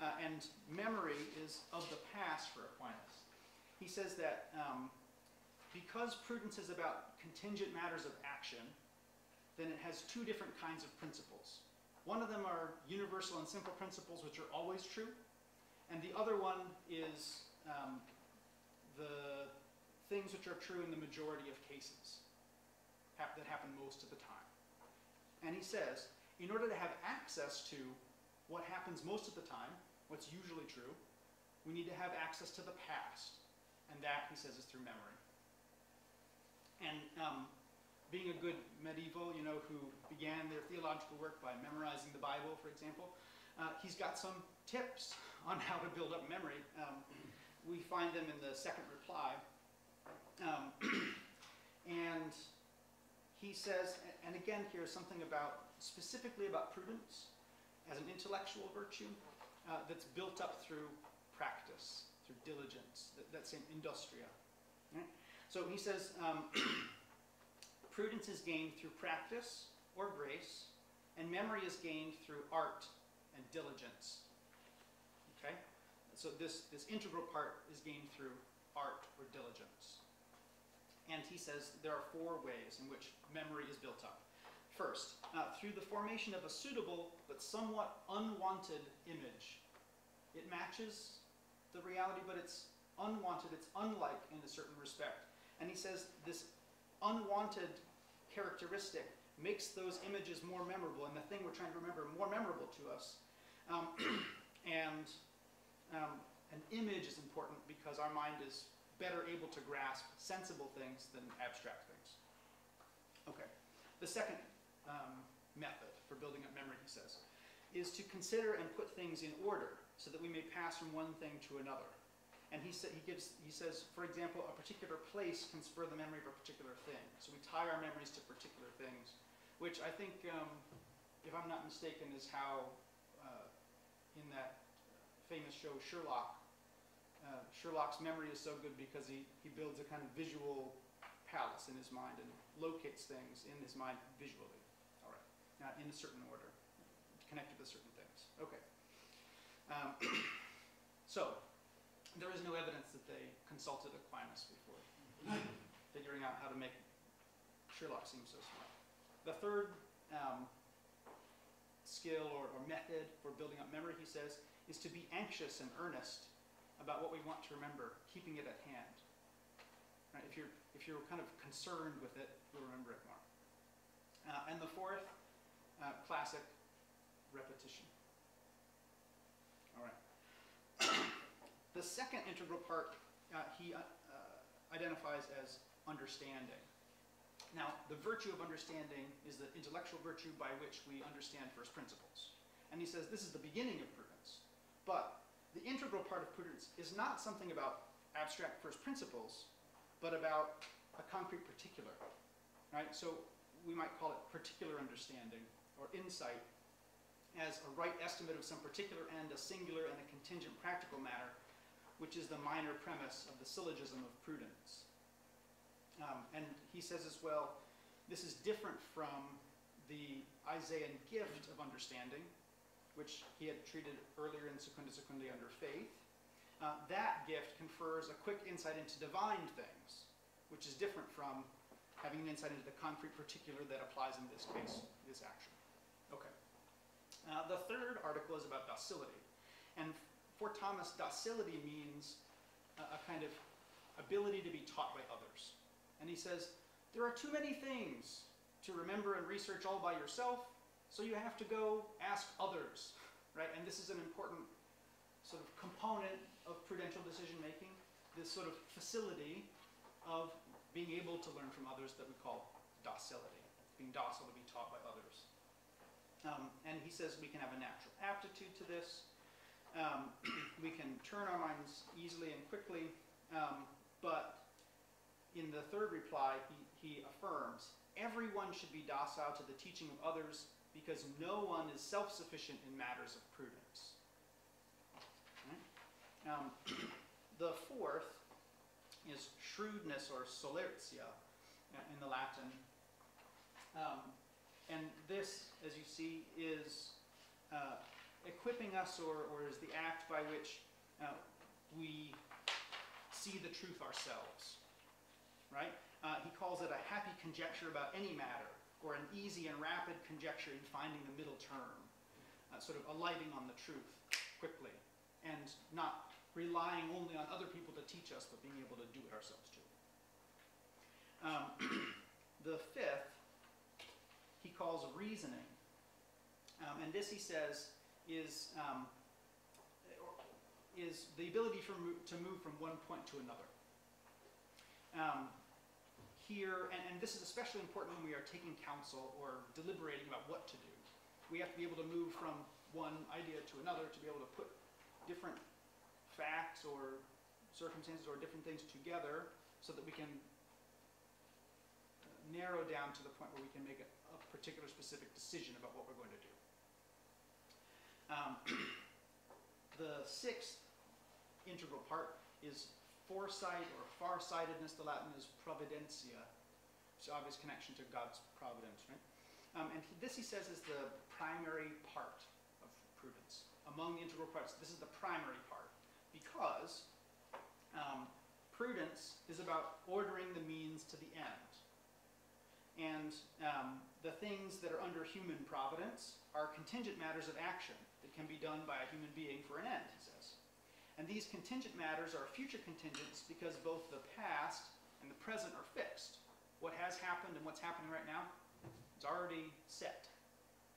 Uh, and memory is of the past for Aquinas. He says that um, because prudence is about contingent matters of action, then it has two different kinds of principles. One of them are universal and simple principles, which are always true, and the other one is um, the things which are true in the majority of cases hap that happen most of the time. And he says, in order to have access to what happens most of the time, what's usually true, we need to have access to the past. And that, he says, is through memory. And um, being a good medieval, you know, who began their theological work by memorizing the Bible, for example, uh, he's got some tips on how to build up memory. Um, we find them in the second reply. Um, (clears throat) and he says, and again, here's something about, specifically about prudence as an intellectual virtue uh, that's built up through practice, through diligence, that, that's in industria. Right? So he says, um, (clears throat) prudence is gained through practice or grace, and memory is gained through art and diligence. Okay? So this, this integral part is gained through art or diligence. And he says there are four ways in which memory is built up. First, uh, through the formation of a suitable but somewhat unwanted image. It matches the reality, but it's unwanted, it's unlike in a certain respect. And he says this unwanted characteristic makes those images more memorable, and the thing we're trying to remember more memorable to us. Um, (clears throat) and um, an image is important because our mind is better able to grasp sensible things than abstract things. Okay. The second um, method for building up memory, he says, is to consider and put things in order so that we may pass from one thing to another. And he, sa- he, gives, he says, for example, a particular place can spur the memory of a particular thing. So we tie our memories to particular things, which I think, um, if I'm not mistaken, is how uh, in that famous show Sherlock, uh, Sherlock's memory is so good because he, he builds a kind of visual palace in his mind and locates things in his mind visually. Now in a certain order, connected to certain things. Okay. Um, (clears throat) so, there is no evidence that they consulted Aquinas before (laughs) figuring out how to make Sherlock seem so smart. The third um, skill or, or method for building up memory, he says, is to be anxious and earnest about what we want to remember, keeping it at hand. Right? If, you're, if you're kind of concerned with it, you'll remember it more. Uh, and the fourth, uh, classic, repetition. All right. (coughs) the second integral part uh, he uh, uh, identifies as understanding. Now, the virtue of understanding is the intellectual virtue by which we understand first principles. And he says this is the beginning of prudence. But the integral part of prudence is not something about abstract first principles, but about a concrete particular. Right? So we might call it particular understanding or insight as a right estimate of some particular end, a singular and a contingent practical matter, which is the minor premise of the syllogism of prudence. Um, and he says as well, this is different from the Isaiah gift of understanding, which he had treated earlier in Secunda Secundae under faith. Uh, that gift confers a quick insight into divine things, which is different from having an insight into the concrete particular that applies in this case, this action. Uh, the third article is about docility. And for Thomas, docility means a, a kind of ability to be taught by others. And he says, there are too many things to remember and research all by yourself, so you have to go ask others, (laughs) right? And this is an important sort of component of prudential decision making, this sort of facility of being able to learn from others that we call docility, being docile to be taught by others. Um, and he says we can have a natural aptitude to this. Um, (clears throat) we can turn our minds easily and quickly, um, but in the third reply, he, he affirms everyone should be docile to the teaching of others because no one is self sufficient in matters of prudence. Right? Um, (clears throat) the fourth is shrewdness or solertia uh, in the Latin. Um, and this, as you see, is uh, equipping us or, or is the act by which uh, we see the truth ourselves right? Uh, he calls it a happy conjecture about any matter, or an easy and rapid conjecture in finding the middle term, uh, sort of alighting on the truth quickly, and not relying only on other people to teach us, but being able to do it ourselves too. Um, (clears throat) the fifth, he calls reasoning. Um, and this, he says, is, um, is the ability for, to move from one point to another. Um, here, and, and this is especially important when we are taking counsel or deliberating about what to do. We have to be able to move from one idea to another to be able to put different facts or circumstances or different things together so that we can narrow down to the point where we can make a, a particular specific decision about what we're going to do. Um, (clears throat) the sixth integral part is foresight or farsightedness, the Latin is providentia, is obvious connection to God's providence, right? Um, and this, he says, is the primary part of prudence. Among the integral parts, this is the primary part because um, prudence is about ordering the means to the end. And um, the things that are under human providence are contingent matters of action that can be done by a human being for an end, he says. And these contingent matters are future contingents because both the past and the present are fixed. What has happened and what's happening right now is already set.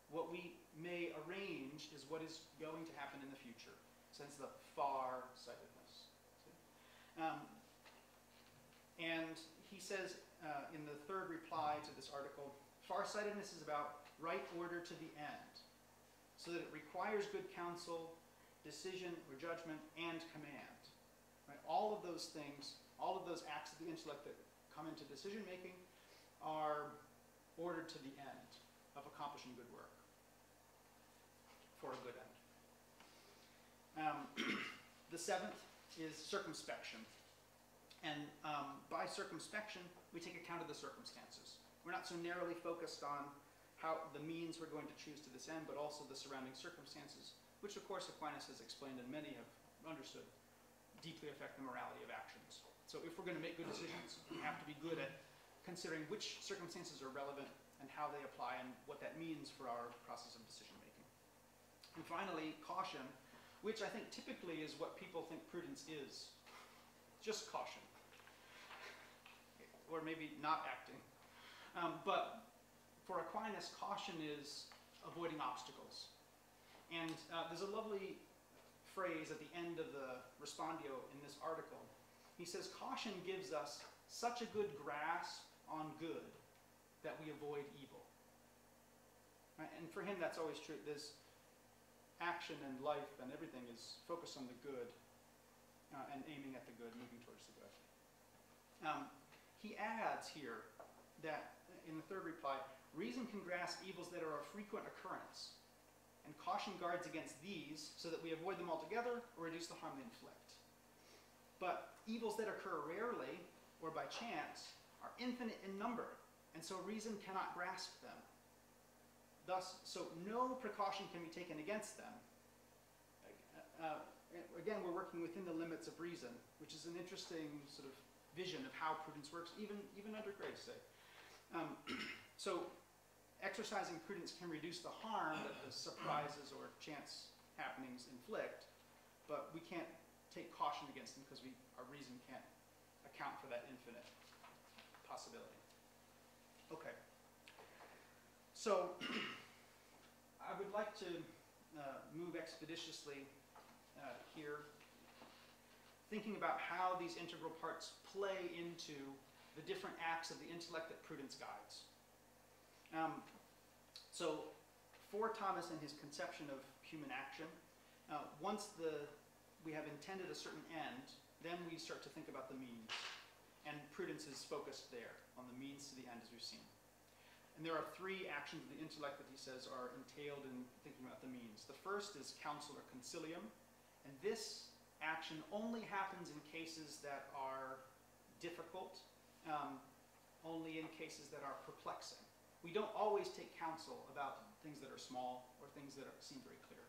What we may arrange is what is going to happen in the future, since the far sightedness. Um, and he says uh, in the third reply to this article farsightedness is about right order to the end, so that it requires good counsel decision or judgment, and command. Right? All of those things, all of those acts of the intellect that come into decision making are ordered to the end of accomplishing good work for a good end. Um, (clears throat) the seventh is circumspection. And um, by circumspection, we take account of the circumstances. We're not so narrowly focused on how the means we're going to choose to this end, but also the surrounding circumstances which of course Aquinas has explained and many have understood deeply affect the morality of actions. So if we're going to make good decisions, we have to be good at considering which circumstances are relevant and how they apply and what that means for our process of decision making. And finally, caution, which I think typically is what people think prudence is. Just caution. Or maybe not acting. Um, but for Aquinas, caution is avoiding obstacles. And uh, there's a lovely phrase at the end of the respondeo in this article. He says, Caution gives us such a good grasp on good that we avoid evil. Right? And for him, that's always true. This action and life and everything is focused on the good uh, and aiming at the good, moving towards the good. Um, he adds here that in the third reply, reason can grasp evils that are of frequent occurrence, and caution guards against these so that we avoid them altogether or reduce the harm they inflict. But evils that occur rarely or by chance are infinite in number, and so reason cannot grasp them. Thus, so no precaution can be taken against them. Uh, again, we're working within the limits of reason, which is an interesting sort of vision of how prudence works, even, even under grace, say. Um, (clears throat) so, exercising prudence can reduce the harm that the surprises or chance happenings inflict, but we can't take caution against them because we, our reason can't account for that infinite possibility. Okay. So, (clears throat) I would like to uh, move expeditiously uh, here, thinking about how these integral parts play into the different acts of the intellect that prudence guides. Um, so, for Thomas and his conception of human action, uh, once the, we have intended a certain end, then we start to think about the means. And prudence is focused there, on the means to the end, as we've seen. And there are three actions of the intellect that he says are entailed in thinking about the means. The first is counsel or consilium, and this action only happens in cases that are difficult, um, only in cases that are perplexing. We don't always take counsel about things that are small or things that are, seem very clear.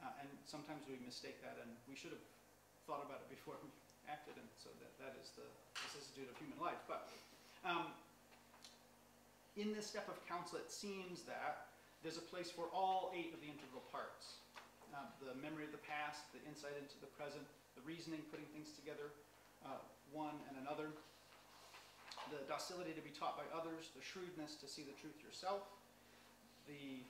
Uh, and sometimes we mistake that, and we should have thought about it (laughs) before we acted, and so that, that is the vicissitude of human life. But um, in this step of counsel, it seems that there's a place for all eight of the integral parts. Uh, the memory of the past, the insight into the present, the reasoning, putting things together, uh, one and another, the docility to be taught by others, the shrewdness to see the truth yourself, the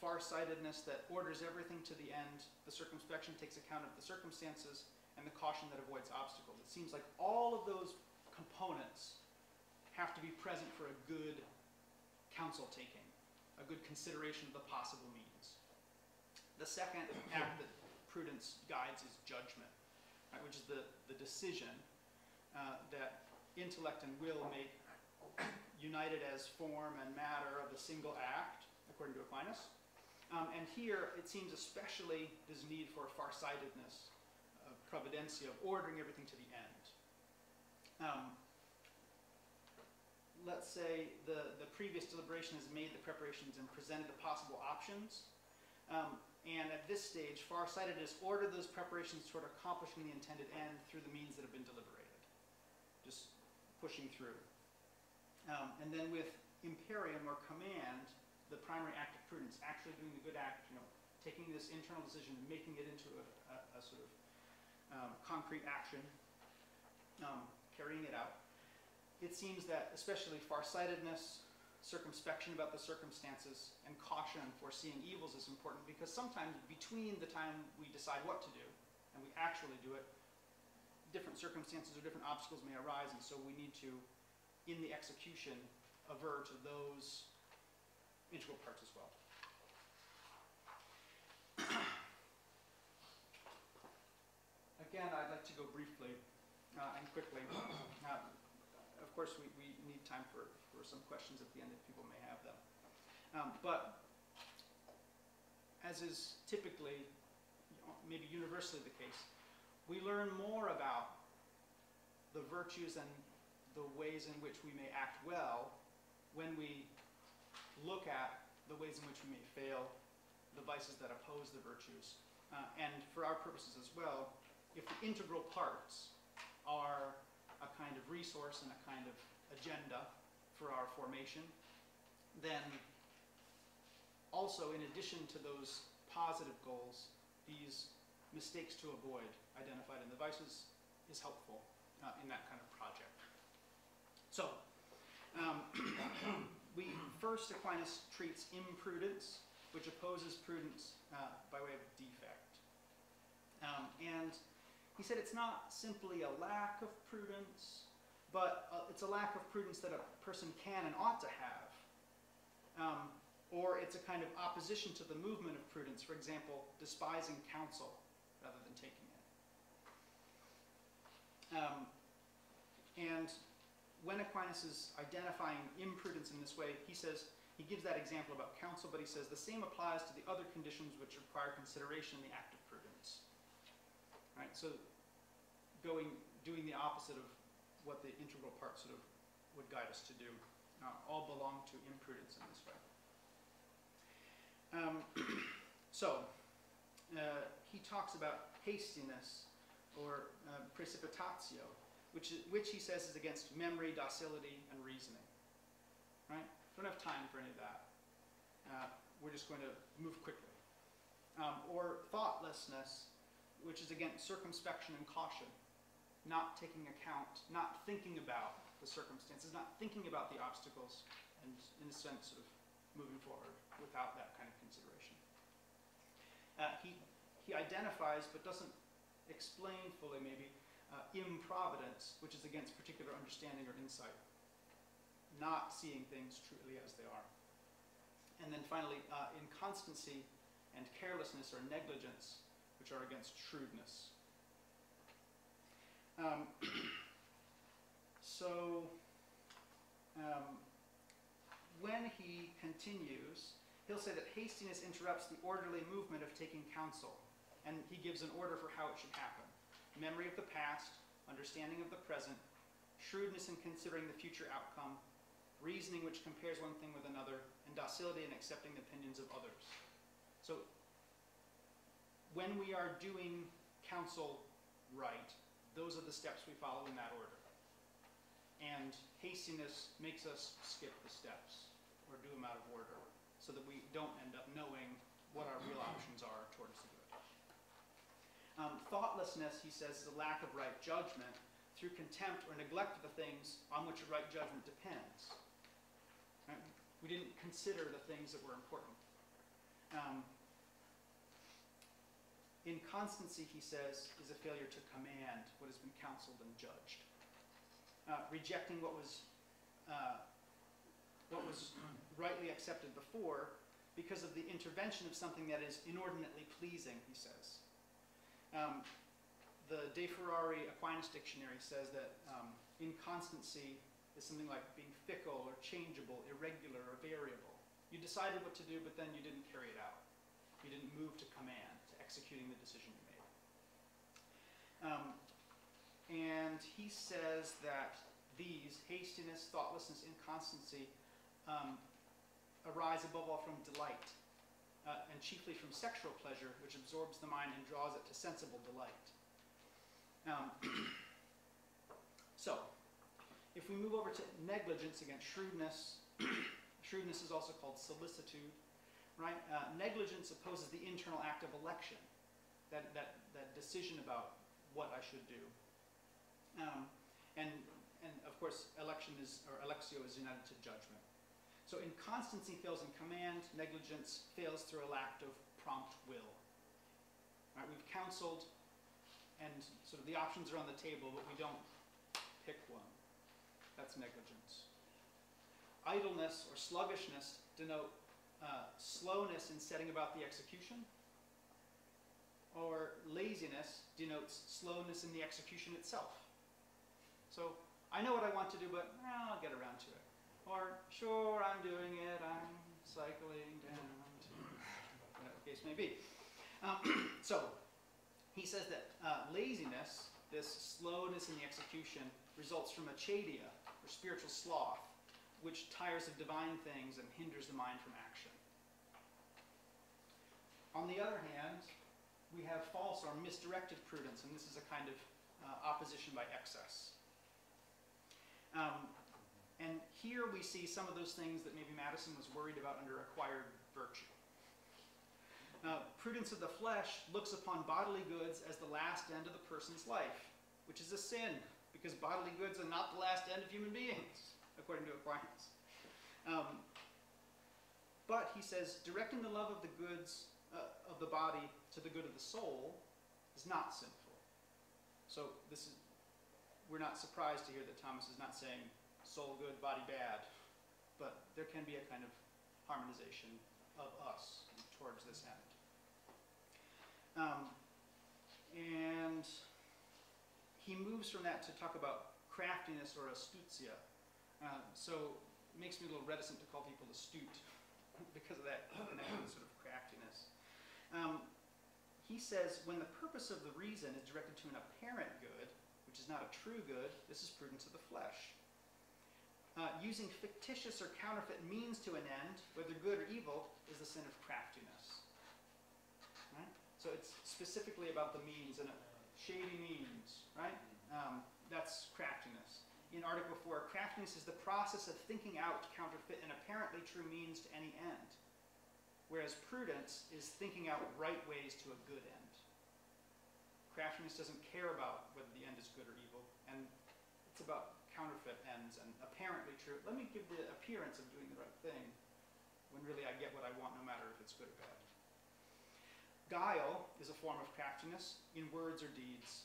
farsightedness that orders everything to the end, the circumspection takes account of the circumstances, and the caution that avoids obstacles. It seems like all of those components have to be present for a good counsel taking, a good consideration of the possible means. The second act that prudence guides is judgment, right, which is the, the decision uh, that intellect and will make united as form and matter of a single act, according to Aquinas. Um, and here it seems especially this need for farsightedness, of providentia, of ordering everything to the end. Um, let's say the, the previous deliberation has made the preparations and presented the possible options. Um, and at this stage, farsightedness order those preparations toward accomplishing the intended end through the means that have been deliberated. Pushing through. Um, and then with imperium or command, the primary act of prudence, actually doing the good act, you know, taking this internal decision and making it into a, a, a sort of um, concrete action, um, carrying it out it seems that especially farsightedness, circumspection about the circumstances, and caution foreseeing evils is important because sometimes between the time we decide what to do and we actually do it, different circumstances or different obstacles may arise, and so we need to, in the execution, aver to those integral parts as well. (clears throat) Again, I'd like to go briefly uh, and quickly. (clears throat) Uh, of course, we, we need time for, for some questions at the end if people may have them. Um, but as is typically, maybe universally the case, we learn more about the virtues and the ways in which we may act well when we look at the ways in which we may fail, the vices that oppose the virtues. Uh, and for our purposes as well, if the integral parts are a kind of resource and a kind of agenda for our formation, then also in addition to those positive goals, these mistakes to avoid identified in the vices is helpful uh, in that kind of project. So, um, (coughs) we first Aquinas treats imprudence, which opposes prudence uh, by way of defect. Um, and he said it's not simply a lack of prudence, but uh, it's a lack of prudence that a person can and ought to have. Um, or it's a kind of opposition to the movement of prudence, for example, despising counsel rather than taking it. Um, and when Aquinas is identifying imprudence in this way, he says, he gives that example about counsel, but he says the same applies to the other conditions which require consideration in the act of prudence. Right? So going, doing the opposite of what the integral part sort of would guide us to do, uh, all belong to imprudence in this way. Um, (clears throat) so, uh, he talks about hastiness or uh, precipitatio, which, is, which he says is against memory, docility, and reasoning. Right? Don't have time for any of that. Uh, we're just going to move quickly. Um, or thoughtlessness, which is against circumspection and caution, not taking account, not thinking about the circumstances, not thinking about the obstacles, and in a sense, of moving forward without that kind of consideration. Uh, he, he identifies, but doesn't explain fully, maybe, uh, improvidence, which is against particular understanding or insight, not seeing things truly as they are. And then finally, uh, inconstancy and carelessness or negligence, which are against shrewdness. Um, (clears throat) so, um, when he continues, he'll say that hastiness interrupts the orderly movement of taking counsel, and he gives an order for how it should happen memory of the past, understanding of the present, shrewdness in considering the future outcome, reasoning which compares one thing with another, and docility in accepting the opinions of others. So, when we are doing counsel right, those are the steps we follow in that order. And hastiness makes us skip the steps or do them out of order so that we don't end up knowing what our real options are. Um, thoughtlessness, he says, is a lack of right judgment through contempt or neglect of the things on which a right judgment depends. Right? We didn't consider the things that were important. Um, inconstancy, he says, is a failure to command what has been counseled and judged. Uh, rejecting what was, uh, what was rightly accepted before because of the intervention of something that is inordinately pleasing, he says. Um, the Deferrari Aquinas Dictionary says that um, inconstancy is something like being fickle or changeable, irregular or variable. You decided what to do, but then you didn't carry it out. You didn't move to command, to executing the decision you made. Um, and he says that these, hastiness, thoughtlessness, inconstancy, um, arise above all from delight, uh, and chiefly from sexual pleasure, which absorbs the mind and draws it to sensible delight. Um, (clears throat) so, if we move over to negligence against shrewdness, (clears throat) shrewdness is also called solicitude, right? Uh, negligence opposes the internal act of election, that, that, that decision about what I should do. Um, and, and of course, election is, or electio is united to judgment. So inconstancy fails in command, negligence fails through a lack of prompt will. Right, we've counseled, and sort of the options are on the table, but we don't pick one. That's negligence. Idleness or sluggishness denote uh, slowness in setting about the execution, or laziness denotes slowness in the execution itself. So I know what I want to do, but eh, I'll get around to it. Or, sure, I'm doing it, I'm cycling down to whatever the case may be. Um, (clears throat) so, he says that uh, laziness, this slowness in the execution, results from acedia, or spiritual sloth, which tires of divine things and hinders the mind from action. On the other hand, we have false or misdirected prudence, and this is a kind of uh, opposition by excess. Um, and here we see some of those things that maybe Mattison was worried about under acquired virtue. Uh, prudence of the flesh looks upon bodily goods as the last end of the person's life, which is a sin, because bodily goods are not the last end of human beings, according to Aquinas. Um, but he says, directing the love of the goods uh, of the body to the good of the soul is not sinful. So this is we're not surprised to hear that Thomas is not saying soul good, body bad, but there can be a kind of harmonization of us towards this end. Um, and he moves from that to talk about craftiness or astutia. Um, so it makes me a little reticent to call people astute (laughs) because of (coughs) that sort of craftiness. Um, he says, when the purpose of the reason is directed to an apparent good, which is not a true good, this is prudence of the flesh. Uh, using fictitious or counterfeit means to an end, whether good or evil, is the sin of craftiness. Right? So it's specifically about the means and shady means, right? Um, that's craftiness. In Article 4, craftiness is the process of thinking out counterfeit and apparently true means to any end whereas prudence is thinking out right ways to a good end. Craftiness doesn't care about whether the end is good or evil, and it's about counterfeit ends and apparently true. Let me give the appearance of doing the right thing when really I get what I want no matter if it's good or bad. Guile is a form of craftiness in words or deeds.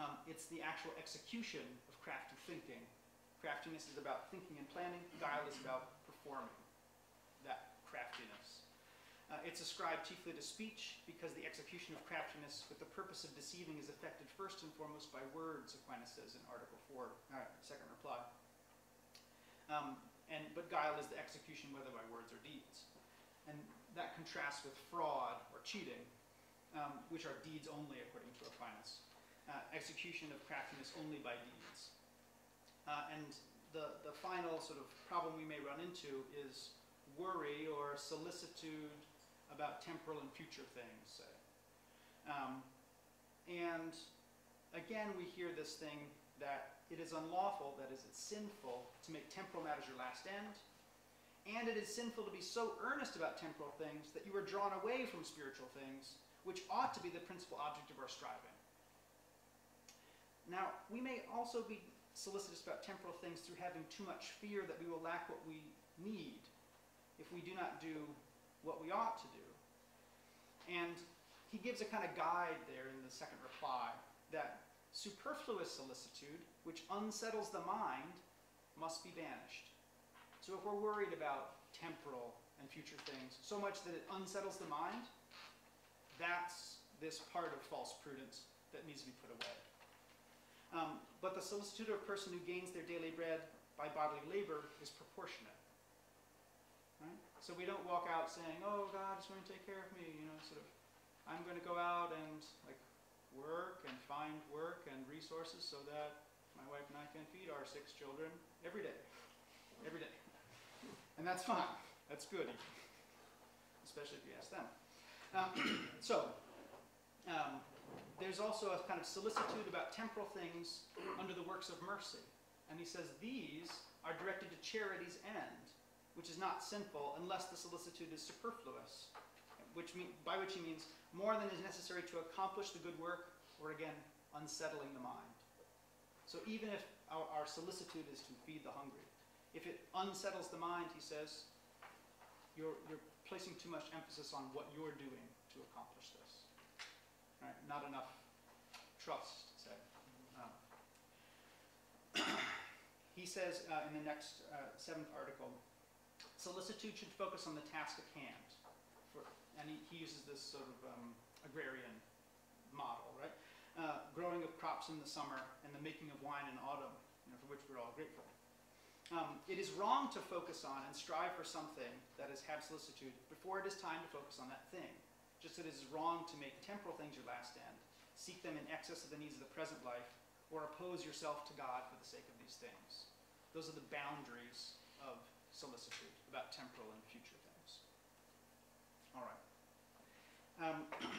Um, it's the actual execution of crafty thinking. Craftiness is about thinking and planning, guile is about performing that craftiness. Uh, it's ascribed chiefly to speech because the execution of craftiness with the purpose of deceiving is effected first and foremost by words, Aquinas says in Article 4, uh, second reply. Um, and, but guile is the execution whether by words or deeds. And that contrasts with fraud or cheating, um, which are deeds only according to Aquinas. Uh, execution of craftiness only by deeds. Uh, and the, the final sort of problem we may run into is worry or solicitude about temporal and future things, say. Um, and again, we hear this thing that it is unlawful, that is, it's sinful to make temporal matters your last end, and it is sinful to be so earnest about temporal things that you are drawn away from spiritual things, which ought to be the principal object of our striving. Now, we may also be solicitous about temporal things through having too much fear that we will lack what we need if we do not do what we ought to do. And he gives a kind of guide there in the second reply that superfluous solicitude, which unsettles the mind, must be banished. So if we're worried about temporal and future things so much that it unsettles the mind, that's this part of false prudence that needs to be put away. Um, but the solicitude of a person who gains their daily bread by bodily labor is proportionate. So we don't walk out saying, "Oh, God is going to take care of me," you know, sort of. I'm going to go out and like work and find work and resources so that my wife and I can feed our six children every day, every day, and that's fine. That's good, especially if you ask them. Um, (clears throat) so. Um, there's also a kind of solicitude about temporal things under the works of mercy. And he says these are directed to charity's end, which is not sinful unless the solicitude is superfluous, which mean, by which he means more than is necessary to accomplish the good work, or again, unsettling the mind. So even if our, our solicitude is to feed the hungry, if it unsettles the mind, he says, you're, you're placing too much emphasis on what you're doing to accomplish this. Right? Not enough trust, say. Um, (clears throat) he says uh, in the next uh, seventh article, solicitude should focus on the task at hand. For, and he, he uses this sort of um, agrarian model, right? Uh, growing of crops in the summer and the making of wine in autumn, you know, for which we're all grateful. Um, it is wrong to focus on and strive for something that is have solicitude before it is time to focus on that thing just that it is wrong to make temporal things your last end, seek them in excess of the needs of the present life, or oppose yourself to God for the sake of these things. Those are the boundaries of solicitude about temporal and future things. All right. Um, (clears throat)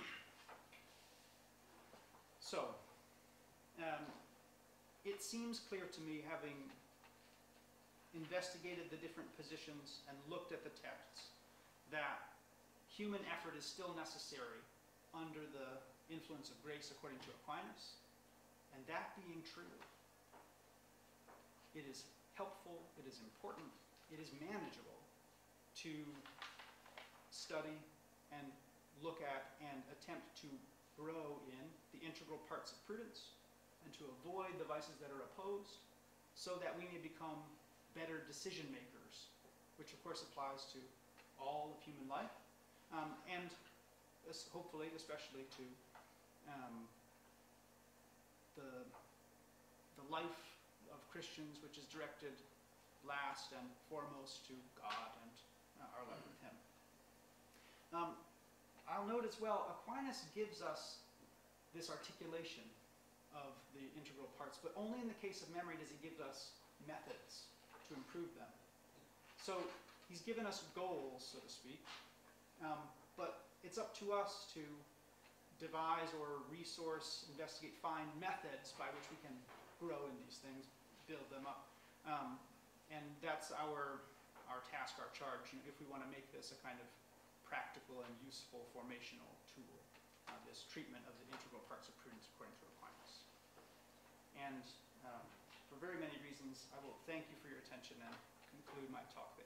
so, um, it seems clear to me, having investigated the different positions and looked at the texts, that human effort is still necessary under the influence of grace according to Aquinas. And that being true, it is helpful, it is important, it is manageable to study and look at and attempt to grow in the integral parts of prudence and to avoid the vices that are opposed, so that we may become better decision makers, which of course applies to all of human life, um, and hopefully especially to um, the, the life of Christians, which is directed last and foremost to God and uh, our life with Him. Um, I'll note as well, Aquinas gives us this articulation of the integral parts, but only in the case of memory does he give us methods to improve them. So he's given us goals, so to speak, um, but it's up to us to devise or resource, investigate, find methods by which we can grow in these things, build them up. Um, and that's our, our task, our charge, if we want to make this a kind of practical and useful formational tool, uh, this treatment of the integral parts of prudence according to Aquinas. And um, for very many reasons, I will thank you for your attention and conclude my talk there.